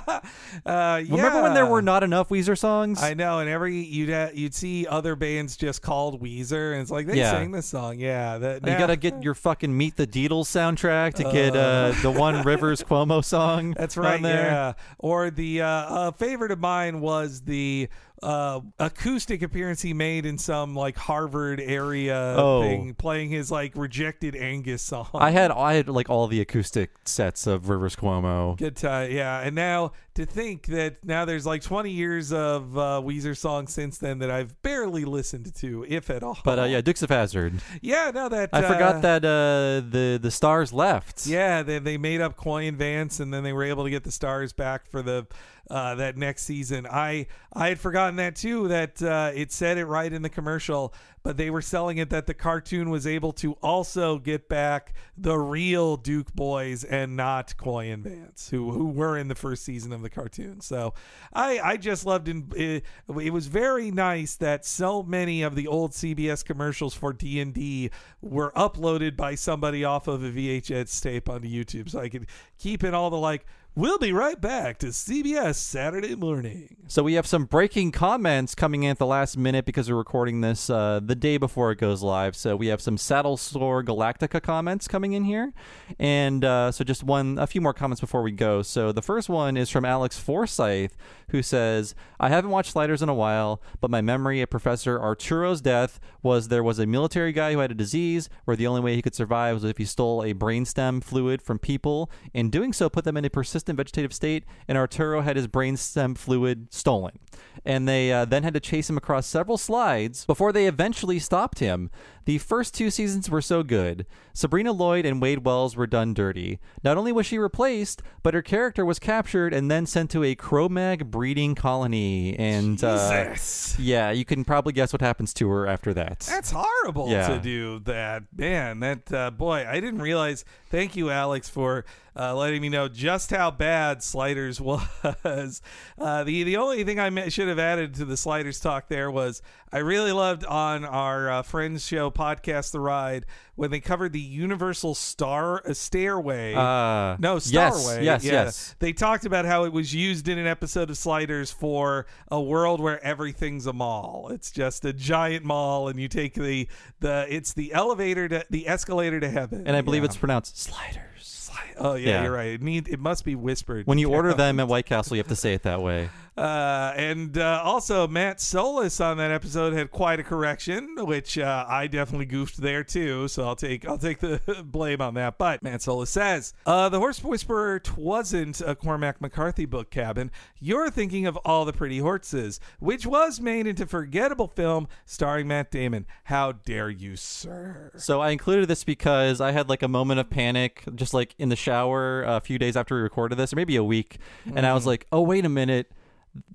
Uh,
Remember when there were not enough Weezer songs?
I know, and every you'd ha- you'd see other bands just called Weezer, and it's like they
Yeah.
sang this song. Yeah, that,
you gotta get your fucking Meet the Deedles soundtrack to get uh, the one Rivers Cuomo song.
That's right.
there.
Yeah. Or the uh, uh, favorite of mine was the uh, acoustic appearance he made in some like Harvard area
Oh.
thing, playing his like rejected Angus song.
I had I had like all the acoustic sets of Rivers Cuomo.
Good time, yeah. And now to think that now there's like 20 years of uh, Weezer songs since then that I've barely listened to, if at all.
But uh, yeah, Dukes of Hazzard.
yeah, no, that
I
uh,
forgot that uh, the the stars left.
Yeah, they they made up Coy and Vance, and then they were able to get the stars back for the uh, that next season. I I had forgotten that too. That uh, it said it right in the commercial. but they were selling it that the cartoon was able to also get back the real Duke boys and not Coy and Vance, who who were in the first season of the cartoon. So I I just loved it. It, was very nice that so many of the old CBS commercials for D and D were uploaded by somebody off of a VHS tape onto YouTube, so I could keep in all the like. We'll be right back to CBS Saturday morning.
So we have some breaking comments coming in at the last minute because we're recording this uh, the day before it goes live. So we have some Saddlesore Galactica comments coming in here, and uh, so just one, a few more comments before we go. So the first one is from Alex Forsyth, who says, "I haven't watched Sliders in a while, but my memory of Professor Arturo's death was there was a military guy who had a disease where the only way he could survive was if he stole a brainstem fluid from people, and doing so put them in a persistent vegetative state, and Arturo had his brainstem fluid stolen. And they uh, then had to chase him across several slides before they eventually stopped him. The first two seasons were so good. Sabrina Lloyd and Wade Welles were done dirty. Not only was she replaced, but her character was captured and then sent to a Cro-Mag breeding colony. And uh,
Jesus.
yeah, you can probably guess what happens to her after that.
That's horrible
Yeah.
to do that, man. That uh, boy, I didn't realize. Thank you, Alex, for uh, letting me know just how bad Sliders was. Uh, the the only thing I should have added to the Sliders talk there was I really loved on our uh, friends show podcast, The Ride, when they covered the Universal Star uh, Stairway.
Uh,
no,
yes,
Starway.
yes,
yeah.
yes.
They talked about how it was used in an episode of Sliders for a world where everything's a mall. It's just a giant mall, and you take the the it's the elevator to the escalator to heaven.
and I believe
Yeah.
it's pronounced sliders.
oh yeah,
yeah.
you're right. It need it must be whispered
When you order them at White Castle, you have to say it that way.
Uh, and uh, also, Matt Solis on that episode had quite a correction, which uh, I definitely goofed there too. So I'll take I'll take the blame on that. But Matt Solis says uh, the Horse Whisperer wasn't a Cormac McCarthy book cabin. You're thinking of All the Pretty Horses, which was made into forgettable film starring Matt Damon. How dare you, sir?
So I included this because I had like a moment of panic, just like in the shower a few days after we recorded this, or maybe a week, and I was like, "Oh, wait a minute."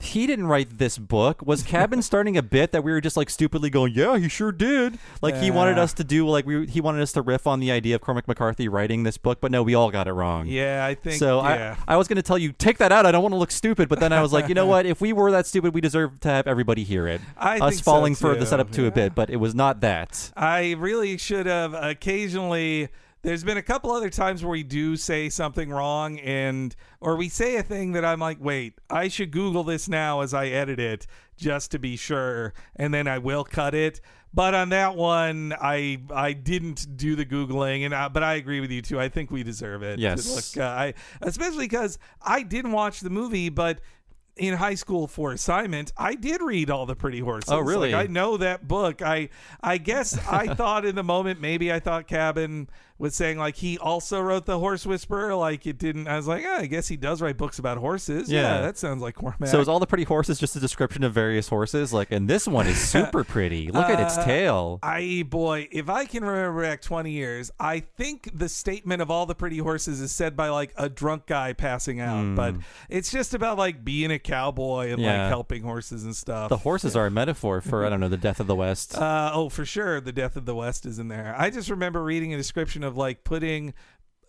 He didn't write this book. Was Cabin starting a bit that we were just like stupidly going, "Yeah, he sure did." Like he wanted us to do like we he wanted us to riff on the idea of Cormac McCarthy writing this book, but no, we all got it wrong.
Yeah, I think
So
yeah.
I, I was going to tell you take that out. I don't want to look stupid, but then I was like, you know what? If we were that stupid, we deserve to have everybody hear it.
I
Us
think so,
falling for the setup to
Yeah.
a bit, but it was not that.
I really should have occasionally. There's been a couple other times where we do say something wrong, and or we say a thing that I'm like, wait, I should Google this now as I edit it just to be sure, and then I will cut it. But on that one, I I didn't do the googling, and I, but I agree with you too. I think we deserve it.
Yes.
Look, uh, I especially because I didn't watch the movie, but in high school for assignment, I did read all the Pretty Horses.
Oh, really?
Like, I know that book. I I guess I thought in the moment maybe I thought Cabin was saying like he also wrote the Horse Whisperer. Like it didn't. I was like, oh, I guess he does write books about horses. Yeah,
Yeah.
that sounds like Cormac.
So is all the pretty horses just a description of various horses? Like, and this one is super pretty. Look at its
Uh,
tail.
I boy, if I can remember back twenty years, I think the statement of all the pretty horses is said by like a drunk guy passing out. But it's just about like being a cowboy and like
Hmm.
Helping horses and stuff.
The horses are a metaphor for I don't know the death of the West.
Uh, oh, for sure, the death of the West is in there. I just remember reading a description of like putting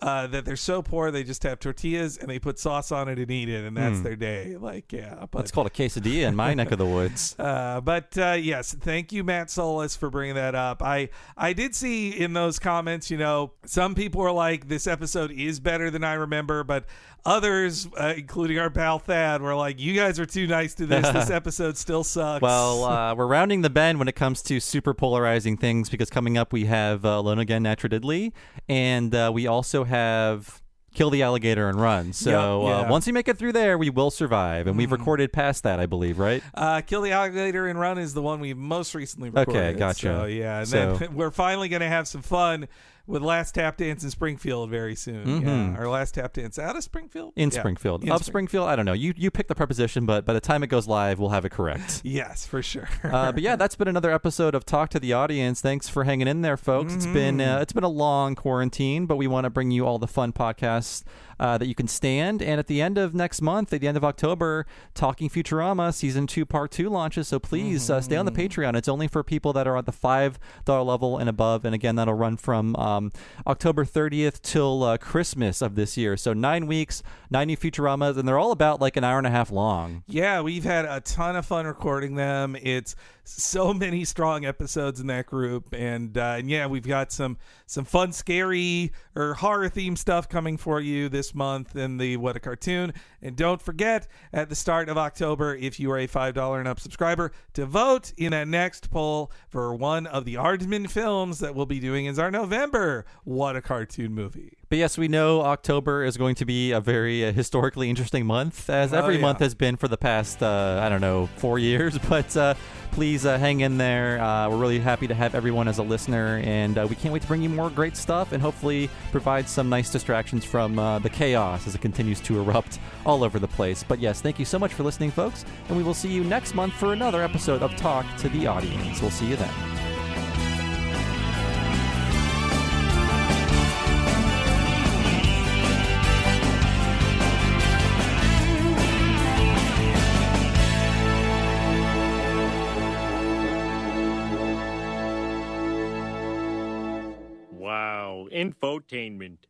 uh, that they're so poor they just have tortillas and they put sauce on it and eat it, and that's their day. Like, yeah, but
It's called a quesadilla in my neck of the woods.
uh, but uh, yes, thank you, Matt Solis, for bringing that up. I I did see in those comments, you know, some people were like, "This episode is better than I remember," but others, uh, including our pal Thad, were like, "You guys are too nice to this. this episode still sucks."
Well, uh, we're rounding the bend when it comes to super polarizing things because coming up we have uh, Alone Again, Natura-Diddily, and uh, we also have Kill the Alligator and Run. So uh,
yeah. Mm.
once we make it through there, we will survive. And we've recorded past that, I believe, right?
Uh, Kill the Alligator and Run is the one we most recently recorded.
Okay, gotcha.
So, yeah, and
So-
then we're finally going to have some fun with Last Tap Dance in Springfield very soon.
Mhm.
Yeah, our last tap dance out of Springfield.
In
Yeah.
Springfield.
In
of
Spring-
Springfield, I don't know. You you pick the preposition, but by the time it goes live, we'll have it correct.
Yes, for sure.
uh, but yeah, that's been another episode of Talk to the Audience. Thanks for hanging in there, folks. It's been
Mm-hmm.
uh, it's been a long quarantine, but we want to bring you all the fun podcasts uh, that you can stand. And at the end of next month, at the end of October, Talking Futurama season two, part two launches. So please uh, stay on the
Mm-hmm.
Patreon. It's only for people that are at the five dollar level and above. And again, that'll run from um, October 30th till uh, Christmas of this year. So nine weeks, nine new Futuramas, and they're all about like an hour and a half long.
Yeah, we've had a ton of fun recording them. It's so many strong episodes in that group, and uh, and yeah, we've got some some fun, scary or horror theme stuff coming for you this month in the What a Cartoon. And don't forget at the start of October, if you are a five dollar and up subscriber, to vote in that next poll for one of the Aardman films that we'll be doing as our November What a Cartoon movie.
But yes, we know October is going to be a very uh, historically interesting month, as
Oh,
every
yeah.
month has been for the past, uh, I don't know, four years. But uh, please uh, hang in there. Uh, we're really happy to have everyone as a listener, and uh, we can't wait to bring you more great stuff and hopefully provide some nice distractions from uh, the chaos as it continues to erupt all over the place. But yes, thank you so much for listening, folks, and we will see you next month for another episode of Talk to the Audience. We'll see you then.
Infotainment.